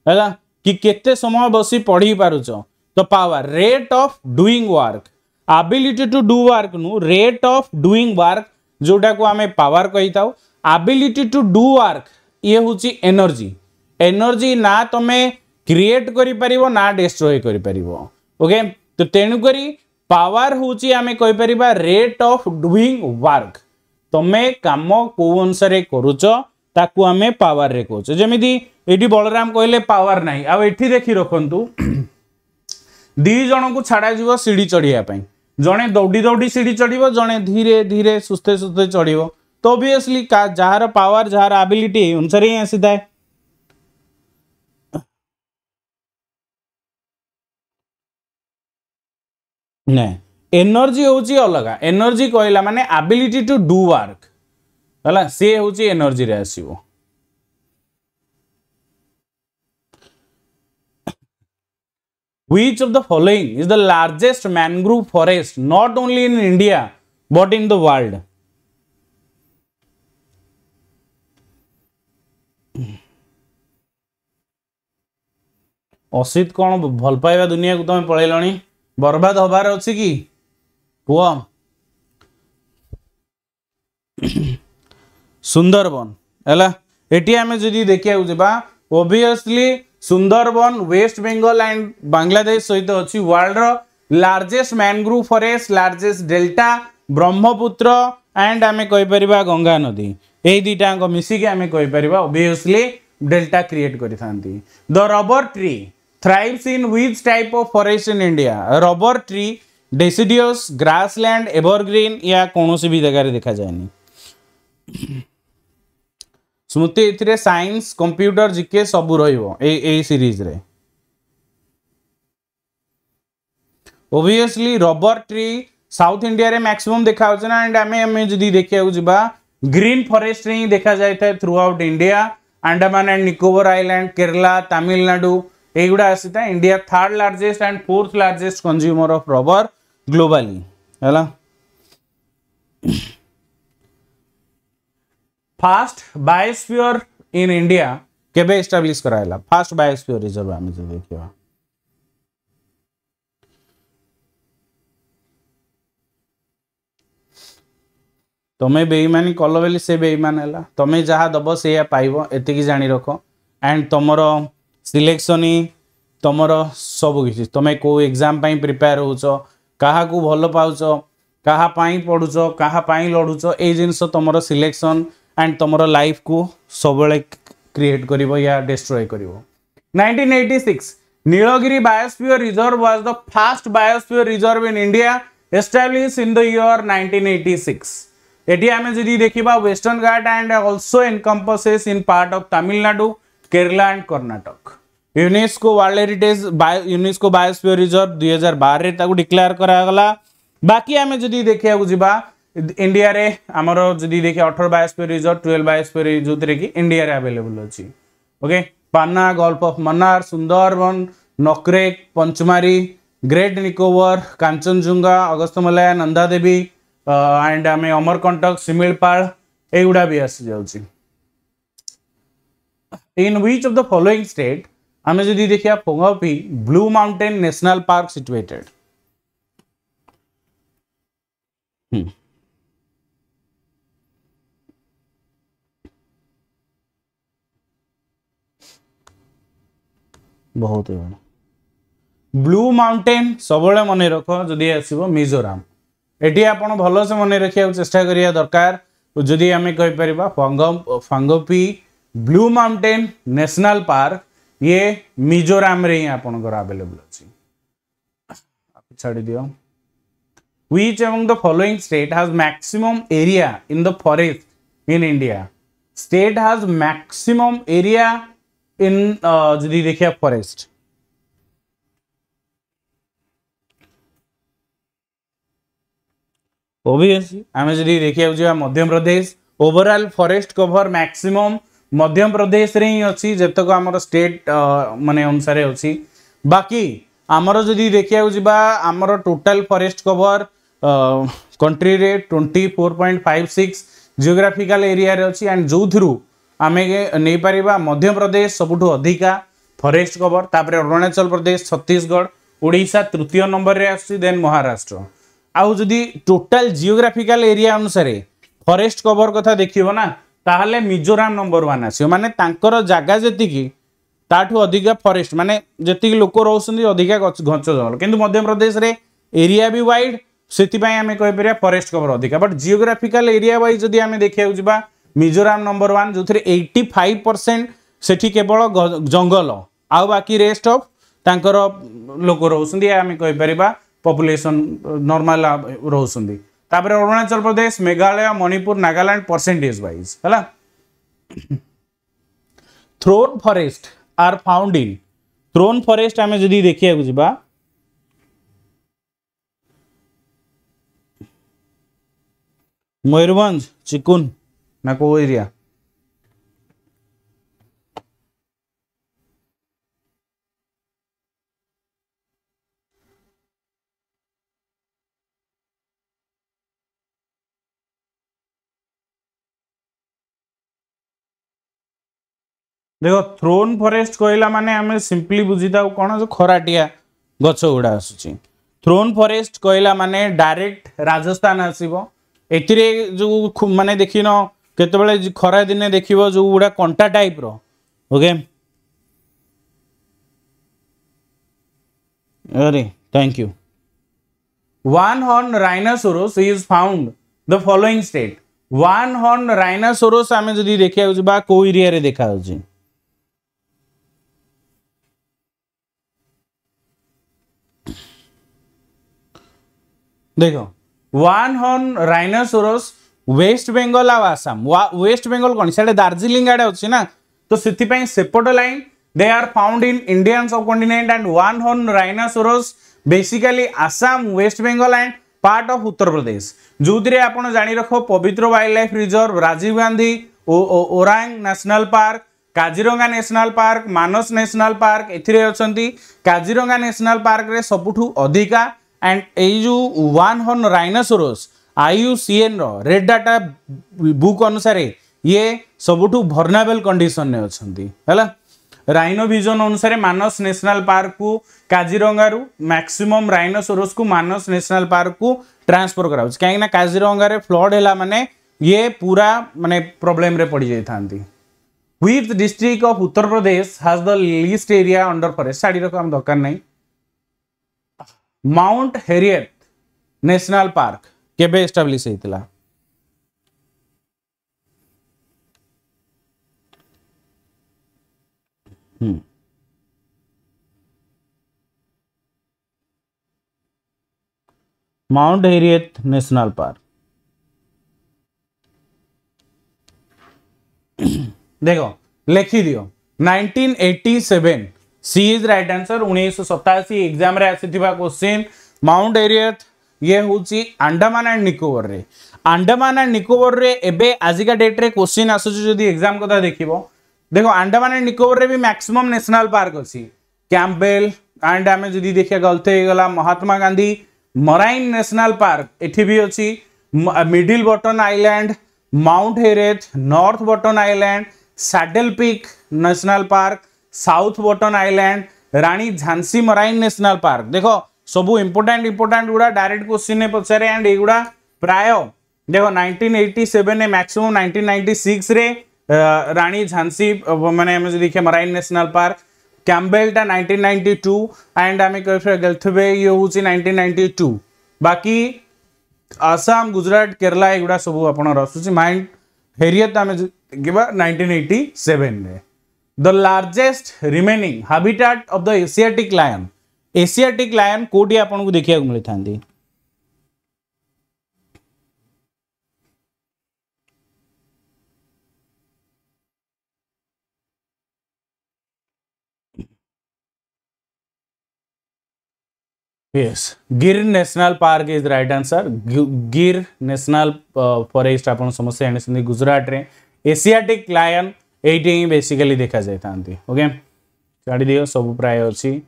हैला कि केते समय बसी पढ़ी पारुछ तो power rate of doing work ability to do work नु रेट ऑफ़ डुईंग वर्क जोटा को आमे पावर कहि ताऊ एबिलिटी टू डू वर्क ये हूँ एनर्जी एनर्जी ना तुम क्रिएट कर ना डिस्ट्रय कर ओके तो तेणुक पावर हूँ आम कहीपर रेट ऑफ़ डुईंग वर्क तुम्हें कम कौ अनुसार पावर रे कहूँ जमी ये बलराम कहले पावर ना आउ देखी रखु दी जन को ଜଣେ ଦୌଡ଼ି ଦୌଡ଼ି ସିଡ଼ି ଚଢ଼ିବ ଜଣେ ଧୀରେ ଧୀରେ ସୁସ୍ଥେ ସୁସ୍ଥେ ଚଢ଼ିବ ତ ଓଭିୟସଲି ଯାହାର ପାୱାର ଯାହାର ଆବିଲିଟି ଏଇ ଅନୁସାରେ ହିଁ ଆସିଥାଏ ନା ଏନର୍ଜି ହେଉଛି ଅଲଗା ଏନର୍ଜି କହିଲା ମାନେ ଆବିଲିଟି ଟୁ ଡୁ ୱାର୍କ ହେଲା ସେ ହେଉଛି ଏନର୍ଜିରେ ଆସିବ which of the following is the largest mangrove forest not only in india but in the world Asit କ'ଣ ଭଲ ପାଇବା ଦୁନିଆକୁ ତମେ ପଳେଇଲଣି ବର୍ବାଦ ହବାର ଅଛି କି କୁହ ସୁନ୍ଦରବନ ହେଲା ଏଠି ଆମେ ଯଦି ଦେଖିବାକୁ ଯିବା obviously Sundarban West Bengal and Bangladesh ସହିତ ଅଛି ୱାର୍ଲଡର largest mangrove forest largest delta Brahmaputra and ଆମେ କହିପାରିବା ଗଙ୍ଗା ନଦୀ ଏହି ଦୁଇଟାଙ୍କ ମିଶିକି ଆମେ କହିପାରିବା ଓଭିୟସଲି ଡେଲ୍ଟା କ୍ରିଏଟ୍ କରିଥାନ୍ତି the rubber tree thrives in which type of forest in India? Rubber tree, deciduous, grassland, evergreen या कौन सी भी जगह देखा जाएनी ସ୍ମୃତି ଏଥିରେ ସାଇନ୍ସ କମ୍ପ୍ୟୁଟର ଜିକେ ସବୁ ରହିବ ଏଇ ଏଇ ସିରିଜରେ ଓଭିୟସଲି ରବର ଟ୍ରି ସାଉଥ ଇଣ୍ଡିଆରେ ମ୍ୟାକ୍ସିମମ୍ ଦେଖାଯାଉଛି ନା ଆଣ୍ଡ ଆମେ ଆମେ ଯଦି ଦେଖିବାକୁ ଯିବା ଗ୍ରୀନ୍ ଫରେଷ୍ଟରେ ହିଁ ଦେଖାଯାଇଥାଏ throughout India Andaman and Nicobar island Kerala Tamil Nadu ଏଇଗୁଡ଼ା ଆସିଥାଏ। India third largest and fourth largest consumer of rubber globally ହେଲା। ફાસ્ટ બાયોસ્ફિયર ઇન ઇન્ડિયા કે ભાઈ એસ્ટાબ્લિશ કરાયેલા ફાસ્ટ બાયોસ્ફિયર રિઝર્વ આને જલ્દી કહેવાય તમે બેઈમાની કଲ ବୋଲି ସେ ବେଇମାନ ହେଲା ତମେ ଯାହା ଦେବ ସେଇଆ ପାଇବ ଏତିକି ଜାଣି ରଖ ଆଣ୍ଡ ତମର ସିଲେକ୍ସନ୍ ତମର ସବୁ କିଛି ତମେ କେଉଁ ଏକ୍ଜାମ୍ ପାଇଁ ପ୍ରିପେୟାର ହେଉଛ କାହାକୁ ଭଲ ପାଉଛ କାହା ପାଇଁ ପଢ଼ୁଛ କାହା ପାଇଁ ଲଢ଼ୁଛ ଏଇ ଜିନିଷ ତମର ସିଲେକ୍ସନ୍ ଆଣ୍ଡ ତୁମର ଲାଇଫ୍କୁ ସବୁବେଳେ କ୍ରିଏଟ୍ କରିବ ୟା ଡେଷ୍ଟ୍ରୟ କରିବ nineteen eighty six Nilgiri biosphere reserve was the first biosphere reserve in India establish in the year nineteen eighty six ଏଠି ଆମେ ଯଦି ଦେଖିବା western Ghat and also encompasses in part of Tamil Nadu Kerala and Karnataka UNESCO world heritage UNESCO biosphere reserve ଦୁଇ ହଜାର ବାରରେ ତାକୁ declare କରାଗଲା ବାକି ଆମେ ଯଦି ଦେଖିବାକୁ ଯିବା ଇଣ୍ଡିଆରେ ଆମର ଯଦି ଦେଖିବା ଅଠର ବାୟୋସ୍ପିୟର ରିଜର୍ଭ ଟୁଏଲ୍ଭ ବାୟୋସ୍ପିୟର ଯେଉଁଥିରେ କି ଇଣ୍ଡିଆରେ ଆଭେଲେବୁଲ୍ ଅଛି। Okay Panna gulf of Mannar Sundarban Nokrek Pachmarhi great Nicobar Kanchenjunga Agasthyamala Nanda Devi and ଆମେ ଅମରକଣ୍ଟକ ଶିମିଳିପାଳ ଏଇଗୁଡ଼ା ବି ଆସିଯାଉଛି। In which of the following state ଆମେ ଯଦି ଦେଖିବା Phawngpui blue mountain national park situated ହୁଁ ବହୁତ ଏଇଭଳିଆ ବ୍ଲୁ ମାଉଣ୍ଟେନ୍ ସବୁବେଳେ ମନେ ରଖ ଯଦି ଆସିବ ମିଜୋରାମ ଏଠି ଆପଣ ଭଲସେ ମନେ ରଖିବାକୁ ଚେଷ୍ଟା କରିବା ଦରକାର ଯଦି ଆମେ କହିପାରିବା Phawng Phawngpui blue mountain national park ଇଏ ମିଜୋରାମରେ ହିଁ ଆପଣଙ୍କର ଆଭେଲେବୁଲ୍ ଅଛି ଛାଡ଼ିଦିଅ which among the following state has maximum area in the forest in india? State has maximum area in uh, the Rechia forest. Obviously, ଆମେ ଯଦି ଦେଖିବାକୁ ଯିବା Madhya Pradesh overall forest cover maximum ମଧ୍ୟପ୍ରଦେଶରେ ହିଁ ଅଛି ଯେତେକ ଆମର ଷ୍ଟେଟ୍ ମାନେ ଅନୁସାରେ ଅଛି ବାକି ଆମର ଯଦି ଦେଖିବାକୁ ଯିବା ଆମର total forest cover କଣ୍ଟ୍ରିରେ twenty four point five six geographical ଏରିଆରେ ଅଛି ଆଣ୍ଡ ଯେଉଁଥିରୁ ଆମେ ନେଇପାରିବା ମଧ୍ୟପ୍ରଦେଶ ସବୁଠୁ ଅଧିକା ଫରେଷ୍ଟ କଭର ତାପରେ ଅରୁଣାଚଳ ପ୍ରଦେଶ ଛତିଶଗଡ଼ ଓଡ଼ିଶା ତୃତୀୟ ନମ୍ବରରେ ଆସୁଛି ଦେନ୍ ମହାରାଷ୍ଟ୍ର। ଆଉ ଯଦି ଟୋଟାଲ ଜିଓଗ୍ରାଫିକାଲ ଏରିଆ ଅନୁସାରେ ଫରେଷ୍ଟ କଭର କଥା ଦେଖିବ ନା ତାହେଲେ ମିଜୋରାମ ନମ୍ବର ୱାନ୍ ଆସିବ। ମାନେ ତାଙ୍କର ଜାଗା ଯେତିକି ତାଠୁ ଅଧିକା ଫରେଷ୍ଟ ମାନେ ଯେତିକି ଲୋକ ରହୁଛନ୍ତି ଅଧିକା ଘଞ୍ଚ ଜଙ୍ଗଲ। କିନ୍ତୁ ମଧ୍ୟପ୍ରଦେଶରେ ଏରିଆ ବି ୱାଇଡ୍ ସେଥିପାଇଁ ଆମେ କହିପାରିବା ଫରେଷ୍ଟ କଭର ଅଧିକା। ବଟ୍ ଜିଓଗ୍ରାଫିକାଲ ଏରିଆ ୱାଇଜ୍ ଯଦି ଆମେ ଦେଖିବାକୁ ଯିବା ମିଜୋରାମ ନମ୍ବର ୱାନ୍ ଯେଉଁଥିରେ ଏଇଟି ଫାଇଭ୍ ପରସେଣ୍ଟ ସେଠି କେବଳ ଜଙ୍ଗଲ ଆଉ ବାକି ରେଷ୍ଟ ଅଫ୍ ତାଙ୍କର ଲୋକ ରହୁଛନ୍ତି ଆମେ କହିପାରିବା ପପୁଲେସନ୍ ନର୍ମାଲ ରହୁଛନ୍ତି ତାପରେ ଅରୁଣାଚଳ ପ୍ରଦେଶ ମେଘାଳୟ ମଣିପୁର ନାଗାଲାଣ୍ଡ ପରସେଣ୍ଟେଜ ୱାଇଜ୍ ହେଲା thorn forest are found in thorn forest आम जदि देखा जा मयूरभ चिकुन ना को एरिया देख थ्रोन फरेस्ट कहला माने आम सिंपली बुझी कौन जो खराटिया गछ गुड़ा आसूँ थ्रोन फरेस्ट कहला माने डायरेक्ट राजस्थान आसो जो माने देख न खरा दिन देख जो गुड़ा कंटा टाइप रोके अरे thank you one horn rhinoceros is found the following state one horn rhinoceros आम जदि देखा को एरिया देखा देख वन हर्न बेंगल ওয়েস্ট বেঙ্গল আও আসাম ওয়েস্ট বেঙ্গল কোণ সেটা দার্জিলিং আড়ে অছি না তো সেপাই সেপট line they are found in Indian subcontinent and one horn rhinoceros basically Assam West Bengal and part of Uttar Pradesh ଯେଉଁଥିରେ ଆପଣ ଜାଣି ରଖ, Pobitora wildlife reserve Rajiv Gandhi Orang national park Kaziranga national park Manas national park ଏଥିରେ ଅଛନ୍ତି। Kaziranga national ପାର୍କରେ ସବୁଠୁ ଅଧିକା and ଏଇ ଯେଉଁ ୱାନ୍ ହର୍ନ ରାଇନୋସୋରସ୍ ଆଇୟୁସିଏନ୍ର ରେଡ୍ ଡାଟା ବୁକ୍ ଅନୁସାରେ ଇଏ ସବୁଠୁ ଭର୍ନାବେଲ୍ କଣ୍ଡିସନ୍ରେ ଅଛନ୍ତି ହେଲା? ରାଇନୋ ଭିଜନ୍ ଅନୁସାରେ ମାନସ ନ୍ୟାସନାଲ୍ ପାର୍କକୁ କାଜିରଙ୍ଗାରୁ ମ୍ୟାକ୍ସିମମ୍ ରାଇନୋସୋରସ୍କୁ ମାନସ ନ୍ୟାସନାଲ୍ ପାର୍କକୁ ଟ୍ରାନ୍ସଫର କରାଯାଉଛି କାହିଁକିନା କାଜିରଙ୍ଗାରେ ଫ୍ଲଡ୍ ହେଲା ମାନେ ଇଏ ପୁରା ମାନେ ପ୍ରୋବ୍ଲେମ୍ରେ ପଡ଼ିଯାଇଥାନ୍ତି। Which district of Uttar Pradesh has the least area under forest ଶାଢ଼ୀରକୁ ଆମ ଦରକାର ନାହିଁ। ମାଉଣ୍ଟ ହେରିଏଟ୍ ନ୍ୟାସନାଲ୍ ପାର୍କ केबे एस्टाब्लिश होता माउंट हेरियट नेशनल पार्क। देखो लिखी दियो। 1987 सी इज़ रईट आंसर उन्नीस सताशी एग्ज़ाम क्वेश्चन। माउंट एरियत ये हूँ आंडामान एंड निकोबर। रे एंड निकोबर रे एबे आजिका डेट रे क्वेश्चन आसुची एग्ज़ाम कथा देखिबो। देखो आंडामान एंड निकोबर रे भी मैक्सिमम नेशनल पार्क अच्छी कैंपबेल एंड आम जदि देखिए गलते गला Mahatma Gandhi marine national park एठी भी अच्छी middle Button island mount Harriet north Button island saddle peak national park south Button island Rani Jhansi marine national park देखो सब इंपोर्टाट इंपोर्टाट गुड़ा डायरेक्ट क्वेश्चन पचारे एंड युवा प्राय, देखो 1987 मैक्सिमम 1996 रे रानी झांसी माने देखिए, मराइन नेशनल पार्क कैम्बेलटा 1992 एंड आम कहे ये हूँ 1992 बाकी, आसाम, गुजरात, केरला युवा सब आप माइंड, हेरियत आम देखा 1987 रे the largest remaining habitat of the asiatic lion asiatic lion कौटी आपको देखा मिली था yes Gir national park is right answer Gir national forest आप समस्त जानते गुजरात में एसीआटिक लायन ये बेसिकली देखा जाए ओके छाड़ दि सब प्राय अच्छी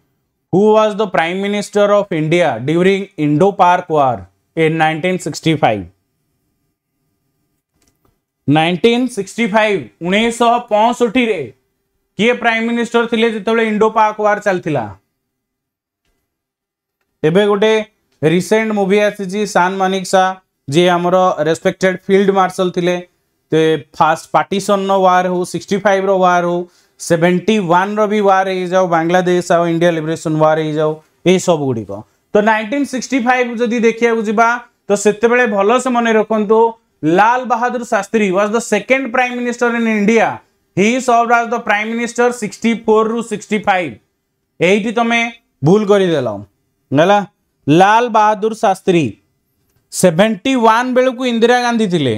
who was the Prime Minister of India during Indo-Pak War in 1965? 1965 उन्नीस रे किए प्राइम मिनिस्टर थिले जिते इंडो पाक वार चलता एबे गोटे रिसेंट मूवी आसी सान मानिकसा जी आमर रेस्पेक्टेड फ़ील्ड मार्शल थिले, ते फास्ट पार्टीशन रो वार हो 65 रो वार हो ସେଭେଣ୍ଟି ୱାନ୍ର ବି ୱାର୍ ହେଇଯାଉ ବାଂଲାଦେଶ ଆଉ ଇଣ୍ଡିଆ ଲିବରେସନ୍ ୱାର୍ ହେଇଯାଉ ଏହିସବୁ ଗୁଡ଼ିକ ତ ନାଇନଟିନ୍ ସିକ୍ସଟି ଫାଇଭ୍ ଯଦି ଦେଖିବାକୁ ଯିବା ତ ସେତେବେଳେ ଭଲସେ ମନେ ରଖନ୍ତୁ Lal Bahadur Shastri was the second prime minister in India he serve as the prime minister sixty ଫୋର୍ରୁ sixty five ଏଇଠି ତମେ ଭୁଲ କରିଦେଲ ହେଲା ଲାଲ ବାହାଦୁର ଶାସ୍ତ୍ରୀ ସେଭେଣ୍ଟି ୱାନ୍ ବେଳକୁ ଇନ୍ଦିରା ଗାନ୍ଧୀ ଥିଲେ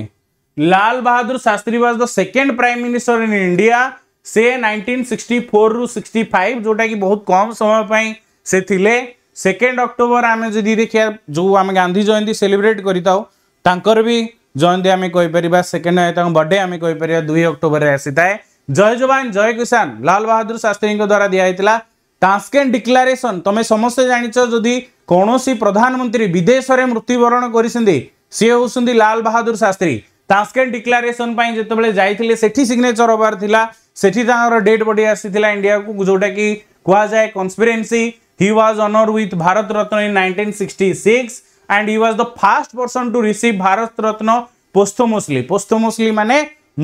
Lal Bahadur Shastri was the second prime minister in India ସେ nineteen sixty ଫୋର୍ରୁ sixty five ଯେଉଁଟାକି ବହୁତ କମ୍ ସମୟ ପାଇଁ ସେ ଥିଲେ। ସେକେଣ୍ଡ ଅକ୍ଟୋବର ଆମେ ଯଦି ଦେଖିବା ଯେଉଁ ଆମେ ଗାନ୍ଧୀ ଜୟନ୍ତୀ ସେଲିବ୍ରେଟ୍ କରିଥାଉ ତାଙ୍କର ବି ଜୟନ୍ତୀ ଆମେ କହିପାରିବା ସେକେଣ୍ଡ ତାଙ୍କ ବର୍ଥଡେ ଆମେ କହିପାରିବା ଦୁଇ ଅକ୍ଟୋବରରେ ଆସିଥାଏ। ଜୟ ଯବାନ ଜୟ କିଷାନ ଲାଲ ବାହାଦୁର ଶାସ୍ତ୍ରୀଙ୍କ ଦ୍ୱାରା ଦିଆଯାଇଥିଲା ତାସ୍କେନ୍ ଡିକ୍ଲାରେସନ୍ ତମେ ସମସ୍ତେ ଜାଣିଛ ଯଦି କୌଣସି ପ୍ରଧାନମନ୍ତ୍ରୀ ବିଦେଶରେ ମୃତ୍ୟୁବରଣ କରିଛନ୍ତି ସିଏ ହେଉଛନ୍ତି ଲାଲ ବାହାଦୁର ଶାସ୍ତ୍ରୀ। हूँ लाल बहादुर शास्त्री तास्केन डिक्लारेसन जाते सिग्नेचर हबार डेट बॉडी आसी इंडिया को जोटा कि कहुए conspiracy he was honored with bharat ratna in 1966 and he was the first person to receive bharat ratna posthumously posthumously mane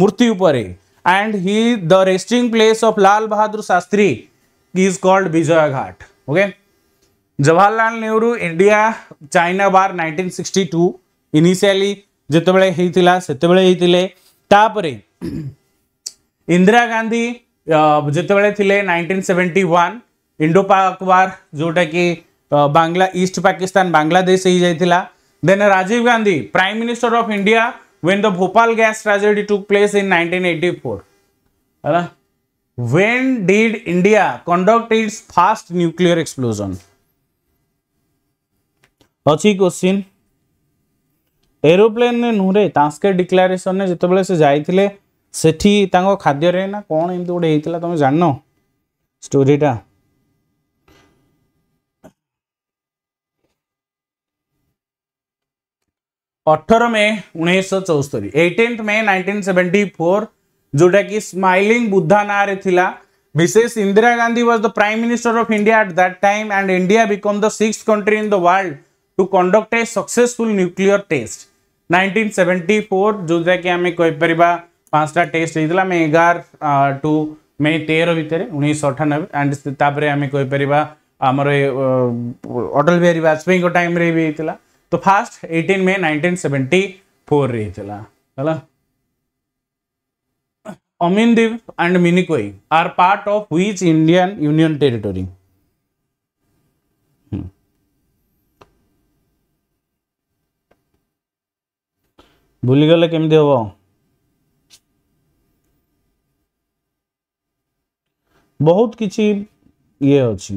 murti upare and he the resting place of lal bahadur shastri is called vijaya ghat okay Jawaharlal Nehru India China bar 1962 initially ଯେତେବେଳେ ହେଇଥିଲା ସେତେବେଳେ ହେଇଥିଲେ ତାପରେ ଇନ୍ଦିରା ଗାନ୍ଧୀ ଯେତେବେଳେ ଥିଲେ nineteen seventy one Indo Pak war ଯେଉଁଟାକି Bangla east Pakistan Bangladesh ହେଇଯାଇଥିଲା then Rajiv Gandhi prime minister of India when the Bhopal gas tragedy took place in 1984. Uh, when did India conduct its first nuclear explosion? Achi question. Aeroplane ने नुहरे तास्के declaration ने जितेबाला से जाइथिले सेठी तांको खाद्य ना कोन एमती गोटे तमे जाननो स्टोरीटा अठर मे उन्नीस चौस्तरी eighteenth May nineteen seventy four जोटा कि स्माइलिंग बुद्धा ना विशेष Indira Gandhi was the prime minister of India at that time and India become the six country in the world to conduct a successful nuclear test 1974 जोटा कि आम कहीपर पांचटा test होता मे एगार to, मे तेरह भितर, उन्नीस अठानबे एंड तापर आम अटल बिहारी वाजपेयी टाइम भी होता तो फास्ट एटीन मे 18 में 1974 रही चला चला Amindivi and Minicoy are part of which Indian भूलीगले केमती हम बहुत किसी ये अच्छी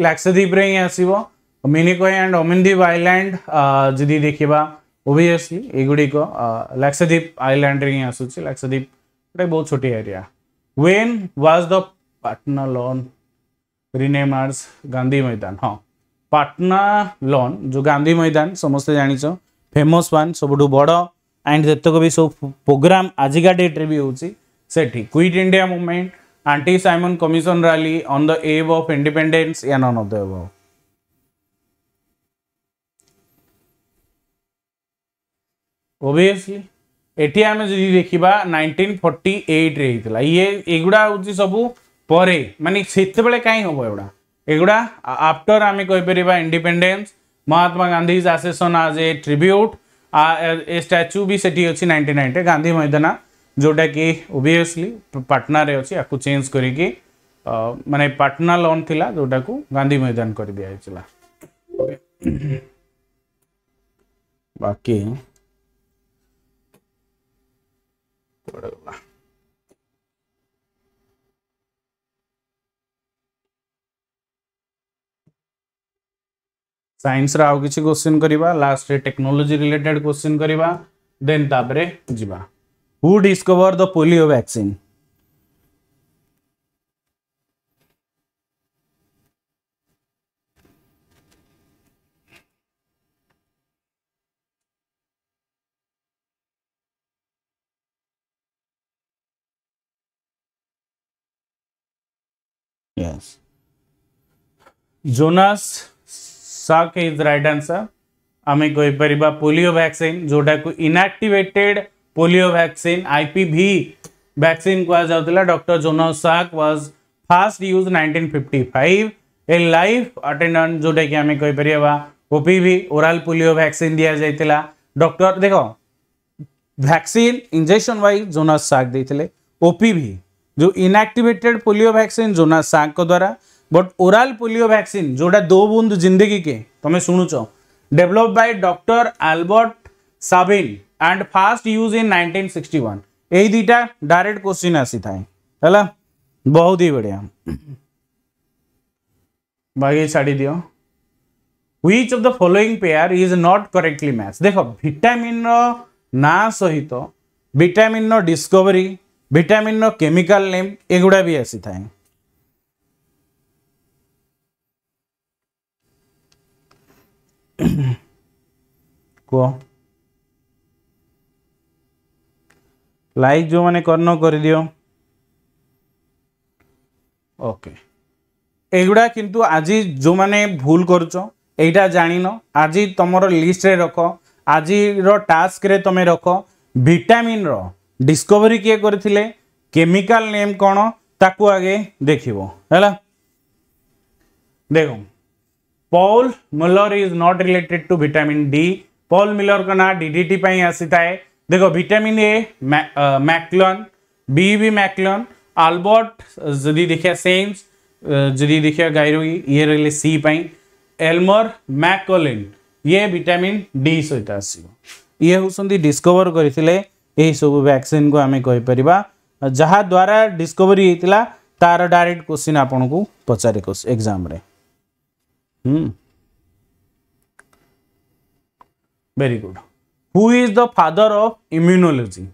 लक्षद्वीप ही आसव मिनिकोय एंड अमिनदीप आइलैंड जदि देखा ओबियसली एगुड़िक लक्षद्वीप आइलैंड रे आसूँ लक्षद्वीप गोटे बहुत छोटी area when was the Patna lawn rename as Gandhi Maidan हाँ पाटना लॉन जो गांधी मैदान ଫେମସ୍ ୱାନ୍ ସବୁଠୁ ବଡ଼ ଆଣ୍ଡ ଯେତେକ ବି ସବୁ ପ୍ରୋଗ୍ରାମ୍ ଆଜିକା ଡେଟ୍ରେ ବି ହେଉଛି ସେଠି quit India movement anti Simon commission rally on the eve of independence yeah none of the eve of obviously ଏଠି ଆମେ ଯଦି ଦେଖିବା ନାଇନଟିନ୍ ଫର୍ଟି ଏଇଟ୍ରେ ହେଇଥିଲା। ଇଏ ଏଗୁଡ଼ା ହେଉଛି ସବୁ ପରେ ମାନେ ସେତେବେଳେ କାହିଁ ହେବ ଏଗୁଡ଼ା? ଏଗୁଡ଼ା ଆଫ୍ଟର ଆମେ କହିପାରିବା independence Mahatma Gandhi assassination as a tribute a statue ବି ସେଠି ଅଛି ନାଇଣ୍ଟି ନାଇନ୍ରେ ଗାନ୍ଧୀ ମୈଦାନ ଯେଉଁଟାକି ଓଭିୟସ୍ଲି ପାଟନାରେ ଅଛି ଆକୁ ଚେଞ୍ଜ କରିକି ମାନେ ପାଟନା ଲନ୍ ଥିଲା ଯେଉଁଟାକୁ ଗାନ୍ଧୀ ମୈଦାନ କରିଦିଆହେଇଥିଲା ବାକି କୁଆଡ଼େ ଗଲା ସାଇନ୍ସର ଆଉ କିଛି କ୍ୱେଶ୍ଚିନ୍ କରିବା ଲାଷ୍ଟରେ ଟେକ୍ନୋଲୋଜି ରିଲେଟେଡ୍ କ୍ୱେଶ୍ଚିନ୍ କରିବା ଦେନ୍ ତାପରେ ଯିବା who discover the polio vaccine Yes. Jonas Is the right answer. आम कहीपर पोलियो भैक्सीन जोटा को inactivated polio vaccine IPV vaccine Kahula doctor Jonas Salk was first use 1955 a life attendant जोटा कि आम कहीपर ओपीवी ओराल पोलियो भैक्सीन दि जाता doctor देख vaccine injection wise Jonas Salk OPV जो inactivated polio vaccine Jonas but oral polio vaccine ଯେଉଁଟା ଦୋ ବୁନ୍ଦୁ ଜିନ୍ଦିଗିକେ ତୁମେ ଶୁଣୁଛ develop by doctor Albert Sabin and first use in nineteen sixty one ଏଇ ଦୁଇଟା ଡାଇରେକ୍ଟ କୋଶ୍ଚିନ୍ ଆସିଥାଏ ହେଲା ବହୁତ ହି ବଢ଼ିଆ ବାଗେଇ ଛାଡ଼ି ଦିଅ which of the following pair is not correctly match ଦେଖ ଭିଟାମିନ୍ର ନାଁ ସହିତ ଭିଟାମିନ୍ର ଡିସ୍କଭରି ଭିଟାମିନ୍ର କେମିକାଲ ନେମ୍ ଏଗୁଡ଼ା ବି ଆସିଥାଏ କୁହ ଲାଇକ୍ ଯେଉଁମାନେ କରିନ କରିଦିଅ ଓକେ ଏଗୁଡ଼ା କିନ୍ତୁ ଆଜି ଯେଉଁମାନେ ଭୁଲ କରୁଛ ଏଇଟା ଜାଣିନ ଆଜି ତୁମର ଲିଷ୍ଟରେ ରଖ ଆଜିର ଟାସ୍କରେ ତୁମେ ରଖ ଭିଟାମିନ୍ର ଡିସ୍କଭରି କିଏ କରିଥିଲେ କେମିକାଲ ନେମ୍ କ'ଣ ତାକୁ ଆଗେ ଦେଖିବ ହେଲା? ଦେଖ Paul Muller is not related to vitamin D Paul Miller का ना डीडीटी पर आसी था देखो विटामिन ए मैक्लन बी भी मैक्लन आल्बर्ट जदि देखिए सेम्स जदि देखिए गायरोगी ये रही सी पाई। एलमर मैकोलिन ये विटामिन डी सहित आसो। ये हूँ डिस्कवर करते सब वैक्सीन को आम कहीपर जहाद्वारा डिस्कवरी होता तार डायरेक्ट क्वेश्चन आपन को पचारे एग्ज़ाम रे. Very good. Who is the father of immunology?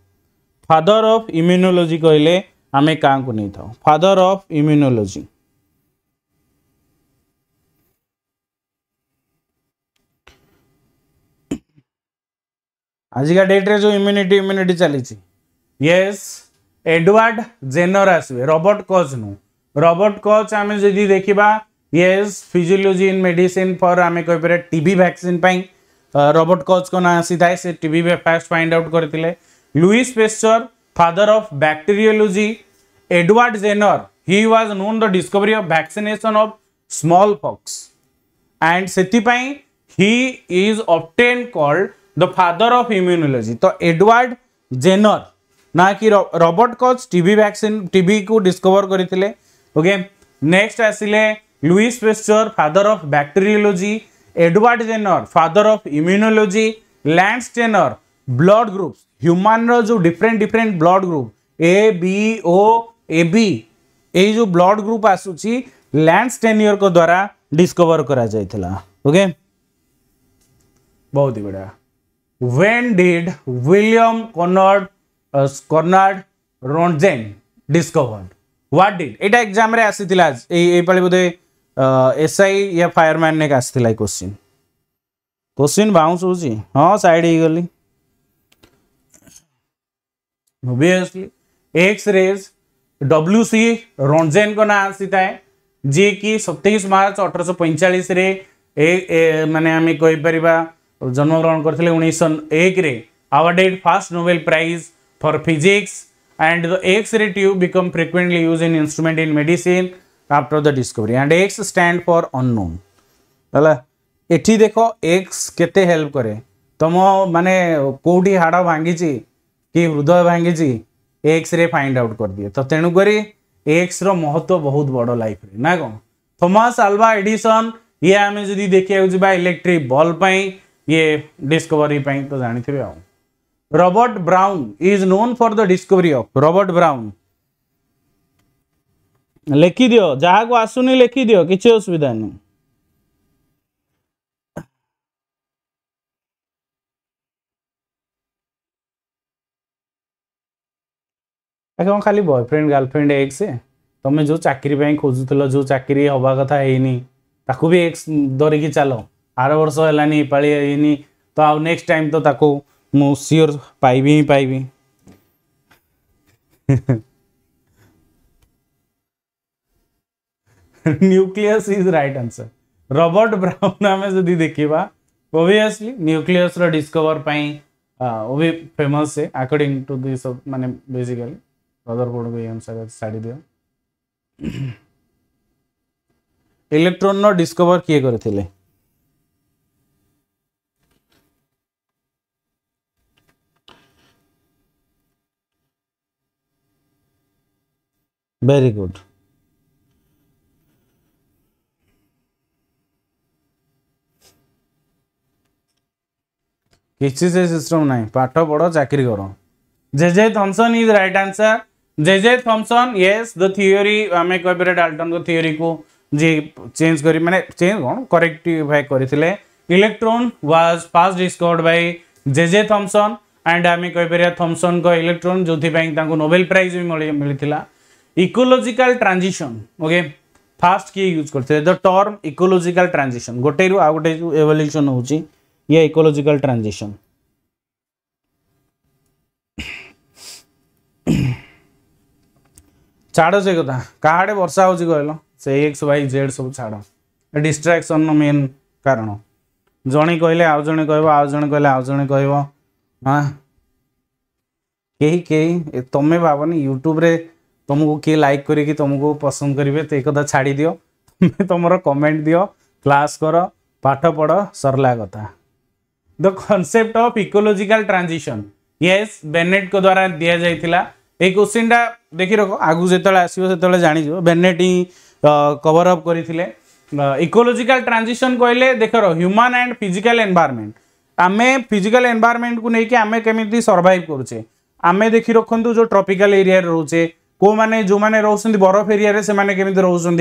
Father of immunology कहले आमे कां को नहीं था फादर ऑफ़ इम्यूनोलॉजी आजिका डेट रे जो इम्यूनिटी इम्यूनिटी चली यस एडवर्ड जेनर आसवे रॉबर्ट कच नु रॉबर्ट कच आम जदि देखा yes physiology in medicine for ଆମେ କହିପାରିବା TB vaccine ପାଇଁ ରବର୍ଟ କଚ୍ କ'ଣ ଆସିଥାଏ ସେ TB ଫାଷ୍ଟ ଫାଇଣ୍ଡ ଆଉଟ୍ କରିଥିଲେ। Louis Pasteur father of bacteriology Edward Jenner he was known the discovery of vaccination of smallpox and ସେଥିପାଇଁ he is often called the father of immunology ତ Edward Jenner ନା କି Robert Koch TB vaccine ଟିବିକୁ discover କରିଥିଲେ। Okay next ଆସିଲେ Louis Pasteur father of bacteriology Edward Jenner father of immunology Landsteiner blood group human जो different different blood group A B O A B ये जो blood group आसूची Landsteiner को द्वारा discover करा जाइथिला okay बहुत ही बढ़िया। Did william conrad uh, conrad rontgen discovered? What did? এটা एग्ज़ाम ए ए पाली बोधे एसआई या फायरमैन ने आसाला क्वेश्चन क्वेश्चन बाउंस हो हाँ सैड हो गली। X ray W C Roentgen को ना आसी था जी कि सतैश मार्च अठरश पैंचाश माने आम कहीपर जन्मग्रहण करते उन्नीस एक awarded first Nobel prize for physics and the X ray tube become frequently use in instrument in medicine after the discovery. And x stand for unknown. ହେଲା? ଏଠି ଦେଖ x କେତେ ହେଲ୍ପ କରେ? ତମ ମାନେ କେଉଁଠି ହାଡ଼ ଭାଙ୍ଗିଛି? କି ହୃଦୟ ଭାଙ୍ଗିଛି? ଏକ୍ସରେ ଫାଇଣ୍ଡ ଆଉଟ୍ କରିଦିଏ। ତ ତେଣୁକରି ଏକ୍ସର ମହତ୍ଵ ବହୁତ ବଡ଼ ଲାଇଫରେ ନା କ'ଣ? ଥୋମାସ ଆଲଭା ଏଡିସନ୍ ଇଏ ଆମେ ଯଦି ଦେଖିବାକୁ ଯିବା ଇଲେକ୍ଟ୍ରିକ୍ ବଲ୍ ପାଇଁ ଇଏ ଡିସ୍କଭରି ପାଇଁ ତ ଜାଣିଥିବେ ଆଉ। Robert Brown is known for the discovery of Robert Brown ଲେଖିଦିଅ ଯାହାକୁ ଆସୁନି ଲେଖିଦିଅ କିଛି ଅସୁବିଧା ନାହିଁ। କ'ଣ ଖାଲି ବୟଫ୍ରେଣ୍ଡ ଗାର୍ଲଫ୍ରେଣ୍ଡ ଏକ୍ସ ତମେ ଯେଉଁ ଚାକିରି ପାଇଁ ଖୋଜୁଥିଲ ଯେଉଁ ଚାକିରି ହେବା କଥା ହେଇନି ତାକୁ ବି ଏକ୍ସ ଧରିକି ଚାଲ। ଆର ବର୍ଷ ହେଲାନି ଏପାଳି ହେଇନି ତ ଆଉ ନେକ୍ସଟ ଟାଇମ୍ ତ ତାକୁ ମୁଁ ସିଓର ପାଇବି ହିଁ ପାଇବି। [LAUGHS] Nucleus is right answer Robert Brown ଆମେ ଯଦି ଦେଖିବା ଓଭିୟସ୍ଲି ନ୍ୟୁକ୍ଲିୟସ୍ର ଡିସ୍କଭର ପାଇଁ ଓଭି ଫେମସ୍ ସେ ଆକର୍ଡିଂ ଟୁ ଦିସ୍ ମାନେ ବେସିକାଲି ବ୍ରଦର ବୋର୍ଡ଼କୁ ଏଇ ଅନୁସାରେ ଛାଡ଼ି ଦିଅ ଇଲେକ୍ଟ୍ରୋନ୍ର ଡିସ୍କଭର କିଏ କରିଥିଲେ very good. କିଛି ସେ ସିଷ୍ଟମ ନାହିଁ ପାଠ ପଢ ଚାକିରି କର J J Thomson is right answer J J Thomson yes the theory ଆମେ କହିପାରିବା ଡାଲ୍ଟନଙ୍କ ଥିଓରିକୁ ଯିଏ ଚେଞ୍ଜ କରି ମାନେ ଚେଞ୍ଜ କ'ଣ କରେକ୍ଟିଫାଏ କରିଥିଲେ electron was first discovered by J J Thomson and ଆମେ କହିପାରିବା ଥମସନ୍ଙ୍କ ଇଲେକ୍ଟ୍ରୋନ୍ ଯେଉଁଥିପାଇଁ ତାଙ୍କୁ ନୋବେଲ ପ୍ରାଇଜ୍ ବି ମିଳିଥିଲା ଇକୋଲୋଜିକାଲ ଟ୍ରାଞ୍ଜିସନ୍ ଓକେ ଫାଷ୍ଟ କିଏ ୟୁଜ୍ କରିଥିଲେ ଦ ଟର୍ମ ଇକୋଲୋଜିକାଲ ଟ୍ରାଞ୍ଜିସନ୍ ଗୋଟେରୁ ଆଉ ଗୋଟେ ଏଭଲ୍ୟୁସନ୍ ହେଉଛି या इकोलॉजिकल ट्रांजिशन छाड़ से कथा। कहाड़े वर्षा हो कहल? से एक्स वाई जेड सब छाड़। डिस्ट्राक्शन मेन कारण। जड़े कहले, आउ जड़े कह आउ जड़े कहले, आउ जड़े कह हाँ। कहीं कहीं तुम्हें भावनी यूट्यूब रे तुमको किए लाइक करके तुमको पसंद करेंगे तो एक छाड़ी दियो। तुम्हें तुम कमेंट दियो। क्लास कर, पाठ पढ़, सरला कथा। the concept of ecological transition yes Bennett को द्वारा दिया जाइथिला এই কোশ্চিনটা দেখি রখ আগু যেতলে আসিব সেতলে জানিযোগ বেনেট হি কভর অপ করে ইকোলোজিকাল ট্রানজিশন কহিলে দেখর হ্যুমান আন্ড ফিজিকাল এনভায়রনমেন্ট আমি ফিজিকাল এনভায়রনমেন্ট কু নেইকি আমি কেমিতি সর্ভাইভ করুছে আমি দেখি রখন্তু যে ট্রপিকাল এরিয়া রহুছে কেউ মানে যে রহুছেন বরফ এরিয়া সে কেমিতি রহুছেন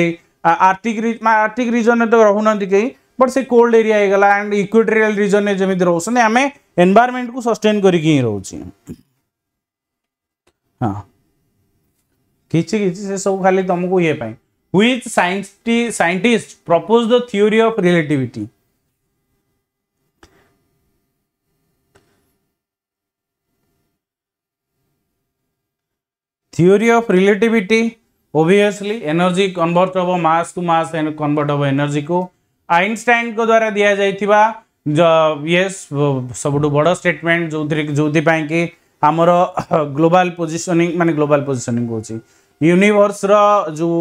আর্টিক আর্টিক রিজনে তো রহুনাহান্তি কেহি बट से कोल्ड एरिया हो गला एंड इक्विटोरियल रीजन में जमी रोचे आम को सस्टेन कर सब खाली तुमको ये who is scientist propose the theory of relativity theory of relativity obviously energy convert हम मास टू मास कनवर्ट हम एनर्जी को ଆଇନଷ୍ଟାଇନ୍ ଦ୍ୱାରା ଦିଆଯାଇଥିବା ୟେସ୍ ସବୁଠୁ ବଡ଼ ଷ୍ଟେଟମେଣ୍ଟ ଯେଉଁଥିରେ ଯେଉଁଥିପାଇଁ କି ଆମର ଗ୍ଲୋବାଲ ପୋଜିସନିଂ ମାନେ ଗ୍ଲୋବାଲ ପୋଜିସନିଂ କହୁଛି ୟୁନିଭର୍ସର ଯେଉଁ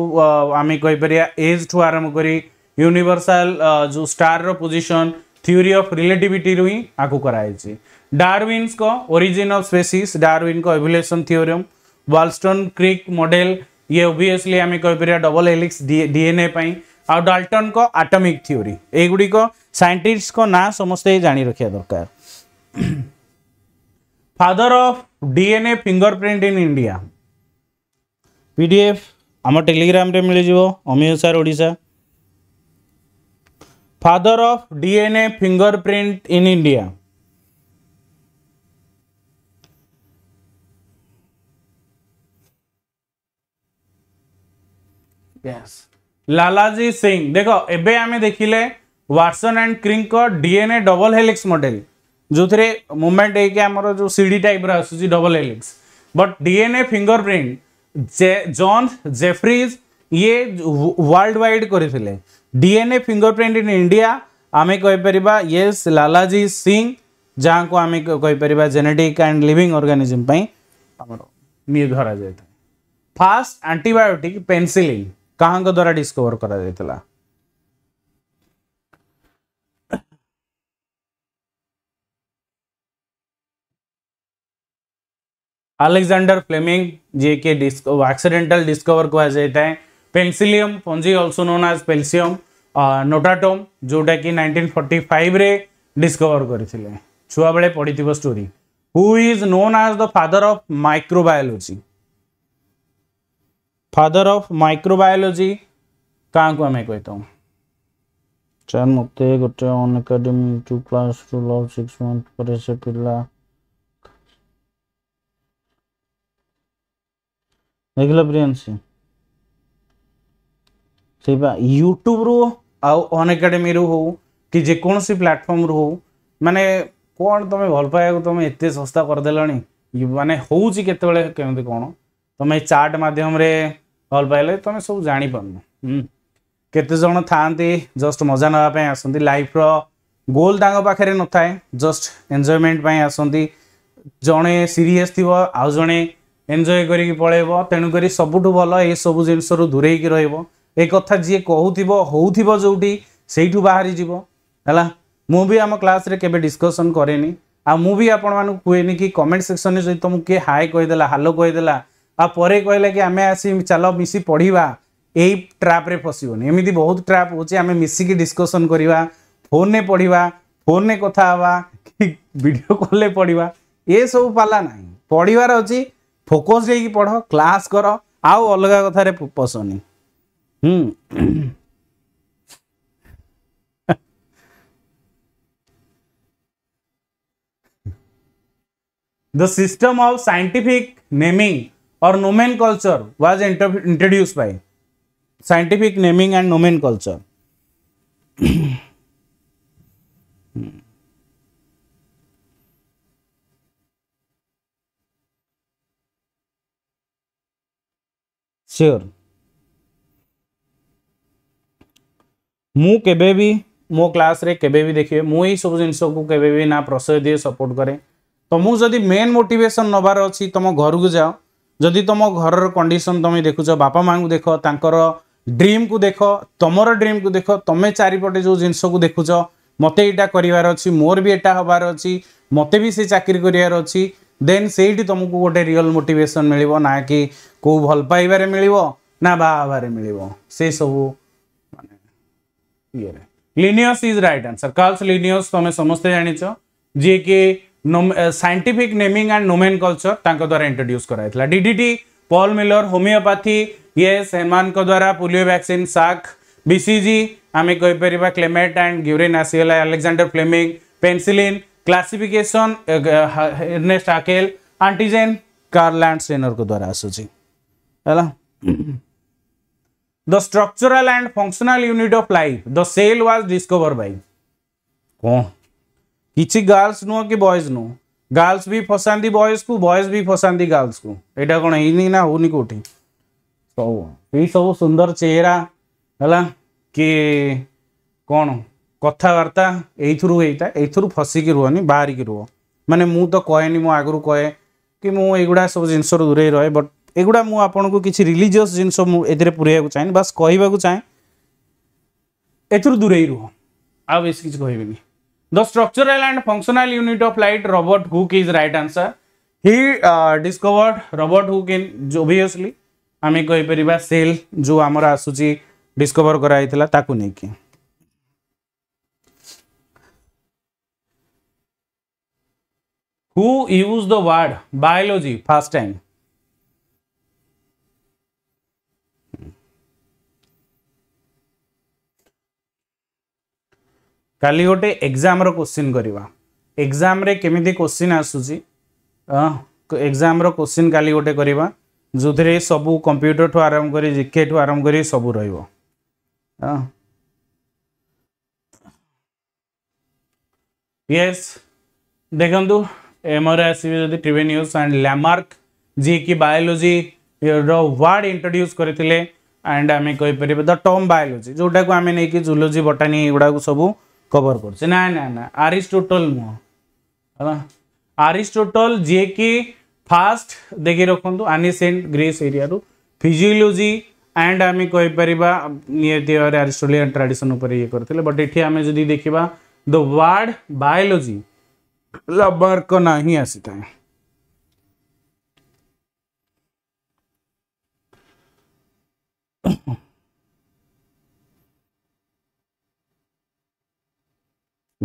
ଆମେ କହିପାରିବା ଏଜ୍ଠୁ ଆରମ୍ଭ କରି ୟୁନିଭର୍ସାଲ ଯେଉଁ ଷ୍ଟାରର ପୋଜିସନ୍ ଥିଓରି ଅଫ୍ ରିଲେଟିଭିଟିରୁ ହିଁ ଆକୁ କରାଯାଇଛି ଡାରୱିନ୍ସଙ୍କ ଓରିଜିନ୍ ଅଫ୍ ସ୍ପେସିସ୍ ଡାରୱିନ୍ଙ୍କ ଏଭୁଲେସନ୍ ଥିଓରିୟମ୍ ୱାଲଷ୍ଟୋନ୍ କ୍ରିକ୍ ମଡେଲ୍ ଇଏ ଓଭିୟସଲି ଆମେ କହିପାରିବା ଡବଲ ହେଲିକ୍ସ ଡିଏନ୍ଏ ପାଇଁ ଆଉ ଡାଲଟନ୍ଙ୍କ ଆଟମିକ୍ ଥିଓରି ଏଗୁଡ଼ିକ ସାଇଣ୍ଟିଷ୍ଟଙ୍କ ନାଁ ସମସ୍ତେ ଜାଣି ରଖିବା ଦରକାର father of DNA fingerprint in India P D F ଆମ ଟେଲିଗ୍ରାମରେ ମିଳିଯିବ Amiya sir Odisha father of DNA fingerprint in India Yes. Lalji Singh ଦେଖ ଏବେ ଆମେ ଦେଖିଲେ Watson and Crick DNA double helix model ଯେଉଁଥିରେ ମୁଭମେଣ୍ଟ ହେଇକି ଆମର ଯେଉଁ ସିଡ଼ି ଟାଇପ୍ର ଆସୁଛି double helix but DNA fingerprint Johns Jeffreys ଇଏ ୱାର୍ଲଡ ୱାଇଡ୍ କରିଥିଲେ DNA fingerprint in India ଆମେ କହିପାରିବା ୟେସ୍ ଲାଲାଜୀ ସିଂ ଯାହାକୁ ଆମେ କହିପାରିବା ଜେନେଟିକ୍ ଆଣ୍ଡ ଲିଭିଂ ଅର୍ଗାନିଜିମ୍ ପାଇଁ ଆମର ଧରାଯାଇଥାଏ ଫାଷ୍ଟ ଆଣ୍ଟିବାୟୋଟିକ୍ ପେନ୍ସିଲିନ୍ कहाँ द्वारा डिस्कवर करा अलेक्जेंडर फ्लेमिंग जे के एक्सीडेंटल डिस्कवर कहुए पेनसिलियम पंजी also known as penicillium notatum जोटा कि 1945 रे डिस्कवर करते छुआ बेले पढ़ी story who is known as the father of microbiology father of microbiology क्या को आम कही सर मत गोटे अन एकाडेमी टू क्लास टू लव सिक्स मंथ पर पिला देखल प्रियांशी से यूट्यूब रु रु हो कि जेकोसी प्लाटफर्म रु हो माने कौन तुम भल पाया तुम एत सस्ता करदेल माने हूँ তুমি ଏଇ ଚାର୍ଟ ମାଧ୍ୟମରେ ଭଲ ପାଇଲେ ତୁମେ ସବୁ ଜାଣିପାରୁନ। କେତେଜଣ ଥାଆନ୍ତି ଜଷ୍ଟ ମଜା ନେବା ପାଇଁ ଆସନ୍ତି। ଲାଇଫ୍ର ଗୋଲ୍ ତାଙ୍କ ପାଖରେ ନଥାଏ ଜଷ୍ଟ ଏନ୍ଜୟମେଣ୍ଟ ପାଇଁ ଆସନ୍ତି। ଜଣେ ସିରିୟସ୍ ଥିବ ଆଉ ଜଣେ ଏନ୍ଜୟ କରିକି ପଳେଇବ। ତେଣୁକରି ସବୁଠୁ ଭଲ ଏସବୁ ଜିନିଷରୁ ଦୂରେଇକି ରହିବ। ଏ କଥା ଯିଏ କହୁଥିବ ହେଉଥିବ ଯେଉଁଠି ସେଇଠୁ ବାହାରିଯିବ ହେଲା ମୁଁ ବି ଆମ କ୍ଲାସ୍ରେ କେବେ ଡିସ୍କସନ୍ କରେନି। ଆଉ ମୁଁ ବି ଆପଣମାନଙ୍କୁ କୁହେନି କି କମେଣ୍ଟ ସେକ୍ସନରେ ଯଦି ତୁମକୁ କିଏ ହାଏ କହିଦେଲା ହାଲୋ କହିଦେଲା ଆଉ ପରେ କହିଲା କି ଆମେ ଆସି ଚାଲ ମିଶି ପଢ଼ିବା। ଏଇ ଟ୍ରାପ୍ରେ ଫସିବନି। ଏମିତି ବହୁତ ଟ୍ରାପ୍ ହେଉଛି ଆମେ ମିଶିକି ଡିସ୍କସନ୍ କରିବା ଫୋନ୍ରେ ପଢ଼ିବା ଫୋନ୍ରେ କଥା ହେବା କି [LAUGHS] ଭିଡ଼ିଓ କଲ୍ରେ ପଢ଼ିବା ଏସବୁ ପାଲା ନାହିଁ। ପଢ଼ିବାର ଅଛି ଫୋକସ୍ ହେଇକି ପଢ଼ କ୍ଲାସ୍ କର ଆଉ ଅଲଗା କଥାରେ ପଶନି। ହୁଁ। [LAUGHS] The system of scientific naming or nomenclature was inter- introduced by scientific naming and nomenclature. sure. ମୁଁ କେବେ ବି ମୋ କ୍ଲାସ୍ରେ କେବେ ବି ଦେଖିବେ ମୁଁ ଏଇସବୁ ଜିନିଷକୁ କେବେ ବି ନା ପ୍ରଶୟ ଦିଏ ସପୋର୍ଟ କରେ ତମକୁ ଯଦି ମେନ୍ ମୋଟିଭେସନ୍ ନେବାର ଅଛି ତମ ଘରକୁ ଯାଅ ଯଦି ତମ ଘରର କଣ୍ଡିସନ୍ ତମେ ଦେଖୁଛ ବାପା ମାଆଙ୍କୁ ଦେଖ ତାଙ୍କର ଡ୍ରିମ୍କୁ ଦେଖ ତମର ଡ୍ରିମ୍କୁ ଦେଖ ତମେ ଚାରିପଟେ ଯେଉଁ ଜିନିଷକୁ ଦେଖୁଛ ମୋତେ ଏଇଟା କରିବାର ଅଛି ମୋର ବି ଏଇଟା ହେବାର ଅଛି ମୋତେ ବି ସେ ଚାକିରି କରିବାର ଅଛି ଦେନ୍ ସେଇଠି ତମକୁ ଗୋଟେ ରିଅଲ୍ ମୋଟିଭେସନ୍ ମିଳିବ ନା କି କେଉଁ ଭଲ ପାଇବାରେ ମିଳିବ ନା ବାହା ହେବାରେ ମିଳିବ ସେସବୁ ମାନେ ଇଏରେ Linnaeus is right answer Carolus Linnaeus তুমি সমস্তে জানিছ ଯିଏକି scientific naming and nomenclature ତାଙ୍କ ଦ୍ୱାରା ଇଣ୍ଟ୍ରୋଡ୍ୟୁସ୍ କରାଯାଇଥିଲା। DDT Paul Miller homeopathy yes ଏମାନଙ୍କ ଦ୍ୱାରା ପୋଲିଓ ଭ୍ୟାକ୍ସିନ୍ ସାକ୍ ବିସିଜି ଆମେ କହିପାରିବା କ୍ଲେମେଟ୍ ଆଣ୍ଡ ଗ୍ୟୁରିନ୍ ଆସିଗଲା Alexander Fleming penicillin classification Ernst Haeckel antigen କାର୍ଲାଣ୍ଡ ସେନରଙ୍କ ଦ୍ୱାରା ଆସୁଛି। ହେଲା? The structural and functional unit of life the cell was discovered by कौन କିଛି ଗାର୍ଲସ ନୁହଁ କି ବଏଜ ନୁହଁ ଗାର୍ଲସ ବି ଫସାନ୍ତି ବଏଜକୁ ବଏଜ ବି ଫସାନ୍ତି ଗାର୍ଲସକୁ ଏଇଟା କ'ଣ ହେଇନି ନା ହଉନି କୋଉଠି? ସବୁ ଏଇ ସବୁ ସୁନ୍ଦର ଚେହେରା ହେଲା କି କ'ଣ? କଥାବାର୍ତ୍ତା ଏଇଥିରୁ ହେଇଥାଏ ଏଇଥିରୁ ଫସିକି ରୁହନି ବାହାରିକି ରୁହ। ମାନେ ମୁଁ ତ କହେନି ମୁଁ ଆଗରୁ କହେ କି ମୁଁ ଏଇଗୁଡ଼ା ସବୁ ଜିନିଷରୁ ଦୂରେଇ ରହେ ବଟ୍ ଏଗୁଡ଼ା ମୁଁ ଆପଣଙ୍କୁ କିଛି ରିଲିଜିୟସ୍ ଜିନିଷ ମୁଁ ଏଥିରେ ପୁରେଇବାକୁ ଚାହେଁନି ବାସ୍ କହିବାକୁ ଚାହେଁ ଏଥିରୁ ଦୂରେଇ ରୁହ। ଆଉ ବେଶୀ କିଛି କହିବିନି। The structural and functional unit of light Robert Hooke is right answer he discovered Robert Hooke in obviously ଆମେ କହିପାରିବା ସେଲ୍ ଯେଉଁ ଆମର ଆସୁଛି ଡିସ୍କଭର କରାଯାଇଥିଲା ତାକୁ ନେଇକି who use the word biology first time କାଲି ଗୋଟେ ଏକ୍ଜାମ୍ର କୋଶ୍ଚିନ୍ କରିବା। ଏକ୍ଜାମ୍ରେ କେମିତି କୋଶ୍ଚିନ୍ ଆସୁଛି? ଏକ୍ଜାମ୍ର କୋଶ୍ଚିନ୍ କାଲି ଗୋଟେ କରିବା। ଯେଉଁଥିରେ ସବୁ କମ୍ପ୍ୟୁଟରଠୁ ଆରମ୍ଭ କରି ଜିକେଠୁ ଆରମ୍ଭ କରି ସବୁ ରହିବ। ୟେସ୍ ଦେଖନ୍ତୁ ଏମରେ ଆସିବେ ଯଦି ଟ୍ରିଭେନିୟସ୍ ଆଣ୍ଡ ଲ୍ୟାମାର୍କ ଯିଏକି ବାୟୋଲୋଜିର ୱାର୍ଡ଼ ଇଣ୍ଟ୍ରୋଡ୍ୟୁସ୍ କରିଥିଲେ ଆଣ୍ଡ ଆମେ କହିପାରିବା ଦ ଟର୍ମ ବାୟୋଲୋଜି ଯେଉଁଟାକୁ ଆମେ ନେଇକି ଜୁଲୋଜି ବଟାନି ଏଗୁଡ଼ାକୁ ସବୁ କଭର କରୁଛେ ନା ନା ନା ଆରିଷ୍ଟୋଟଲ ନୁହଁ ହେଲା ଆରିଷ୍ଟୋଟଲ ଯିଏକି ଫାଷ୍ଟ ଦେଖି ରଖନ୍ତୁ ଆନିସେଣ୍ଟ ଗ୍ରୀସ୍ ଏରିଆରୁ ଫିଜିଓଲୋଜି ଆଣ୍ଡ ଆମେ କହିପାରିବା ନିହାତି ଭାବରେ ଆରିଷ୍ଟୋଲିଆନ୍ ଟ୍ରାଡିସନ୍ ଉପରେ ଇଏ କରିଥିଲେ ବଟ୍ ଏଠି ଆମେ ଯଦି ଦେଖିବା ଦ ୱାର୍ଡ ବାୟୋଲୋଜି ଲବର୍କ ନା ହିଁ ଆସିଥାଏ ଭେରି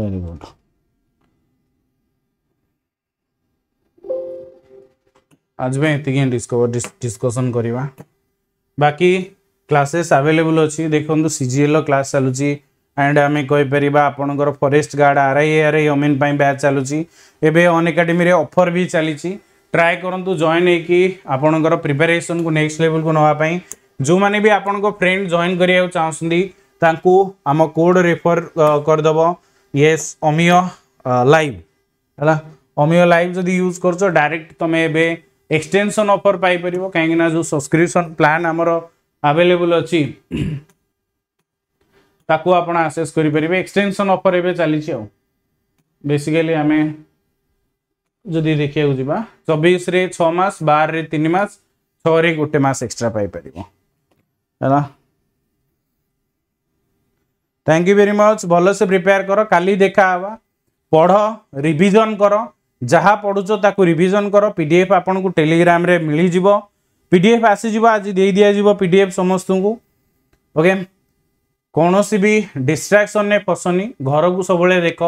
ଗୁଡ୍ ଆଜି ପାଇଁ ଏତିକି ହିଁ ଡିସ୍କଭର ଡିସ୍କସନ୍ କରିବା ବାକି କ୍ଲାସେସ୍ ଆଭେଲେବୁଲ୍ ଅଛି ଦେଖନ୍ତୁ ସିଜିଏଲ୍ର କ୍ଲାସ୍ ଚାଲୁଛି ଆଣ୍ଡ ଆମେ କହିପାରିବା ଆପଣଙ୍କର forest guard R I R I ଅମିନ୍ ପାଇଁ ବ୍ୟାଚ୍ ଚାଲୁଛି ଏବେ ଅନ୍ ଏକାଡେମୀରେ ଅଫର୍ ବି ଚାଲିଛି ଟ୍ରାଏ କରନ୍ତୁ ଜଏନ୍ ହେଇକି ଆପଣଙ୍କର ପ୍ରିପାରେସନ୍କୁ ନେକ୍ସଟ ଲେଭେଲକୁ ନେବା ପାଇଁ ଯେଉଁମାନେ ବି ଆପଣଙ୍କ ଫ୍ରେଣ୍ଡ ଜଏନ୍ କରିବାକୁ ଚାହୁଁଛନ୍ତି ତାଙ୍କୁ ଆମ କୋଡ଼ ରେଫର୍ କରିଦେବ ୟେସ୍ ଅମିୟ ଲାଇଭ୍ ହେଲା? ଅମିୟ ଲାଇଭ୍ ଯଦି ୟୁଜ୍ କରୁଛ ଡାଇରେକ୍ଟ ତୁମେ ଏବେ ଏକ୍ସଟେନସନ୍ ଅଫର୍ ପାଇପାରିବ କାହିଁକିନା ଯେଉଁ ସବସ୍କ୍ରିପସନ୍ ପ୍ଲାନ୍ ଆମର ଆଭେଲେବୁଲ୍ ଅଛି ତାକୁ ଆପଣ ଆସେସ୍ କରିପାରିବେ। ଏକ୍ସଟେନସନ୍ ଅଫର୍ ଏବେ ଚାଲିଛି ଆଉ। ବେସିକାଲି ଆମେ ଯଦି ଦେଖିବାକୁ ଯିବା ଚବିଶରେ ଛଅ ମାସ ବାରରେ ତିନି ମାସ ଛଅରେ ଗୋଟେ ମାସ ଏକ୍ସଟ୍ରା ପାଇପାରିବ। ହେଲା? थैंक यू वेरी मच भल से प्रिपेयर कर काली देखा हवा पढ़ रिविजन कर जहाँ पढ़ुच ताकू रिविजन कर पीडीएफ आपन को टेलीग्राम रे मिल जीवो पीडीएफ आसी जीवो आज दे दिया जीवो पीडीएफ समस्त को ओके कौन सी भी डिस्ट्राक्शन ने पसनी घर को सब देख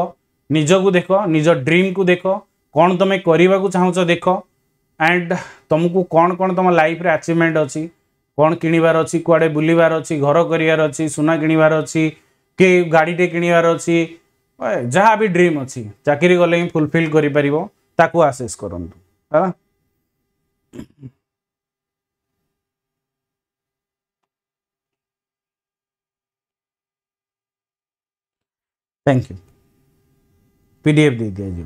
निज को देख निज ड्रीम को देख कौन तुम्हें करने को चाहूच देख एंड तुमको कौन कौन तुम लाइफ रे अचिवमेंट अच्छी कौन किणवार अच्छी कुआड़े बुलबार अच्छी घर करार अच्छी सुना किणवार अच्छी କି ଗାଡ଼ିଟେ କିଣିବାର ଅଛି ଯାହା ବି ଡ୍ରିମ୍ ଅଛି ଚାକିରି ଗଲେ ହିଁ ଫୁଲଫିଲ୍ କରିପାରିବ ତାକୁ ଆସେସ୍ କରନ୍ତୁ ହେଲା थैंक यू पीडीएफ दे दिया जी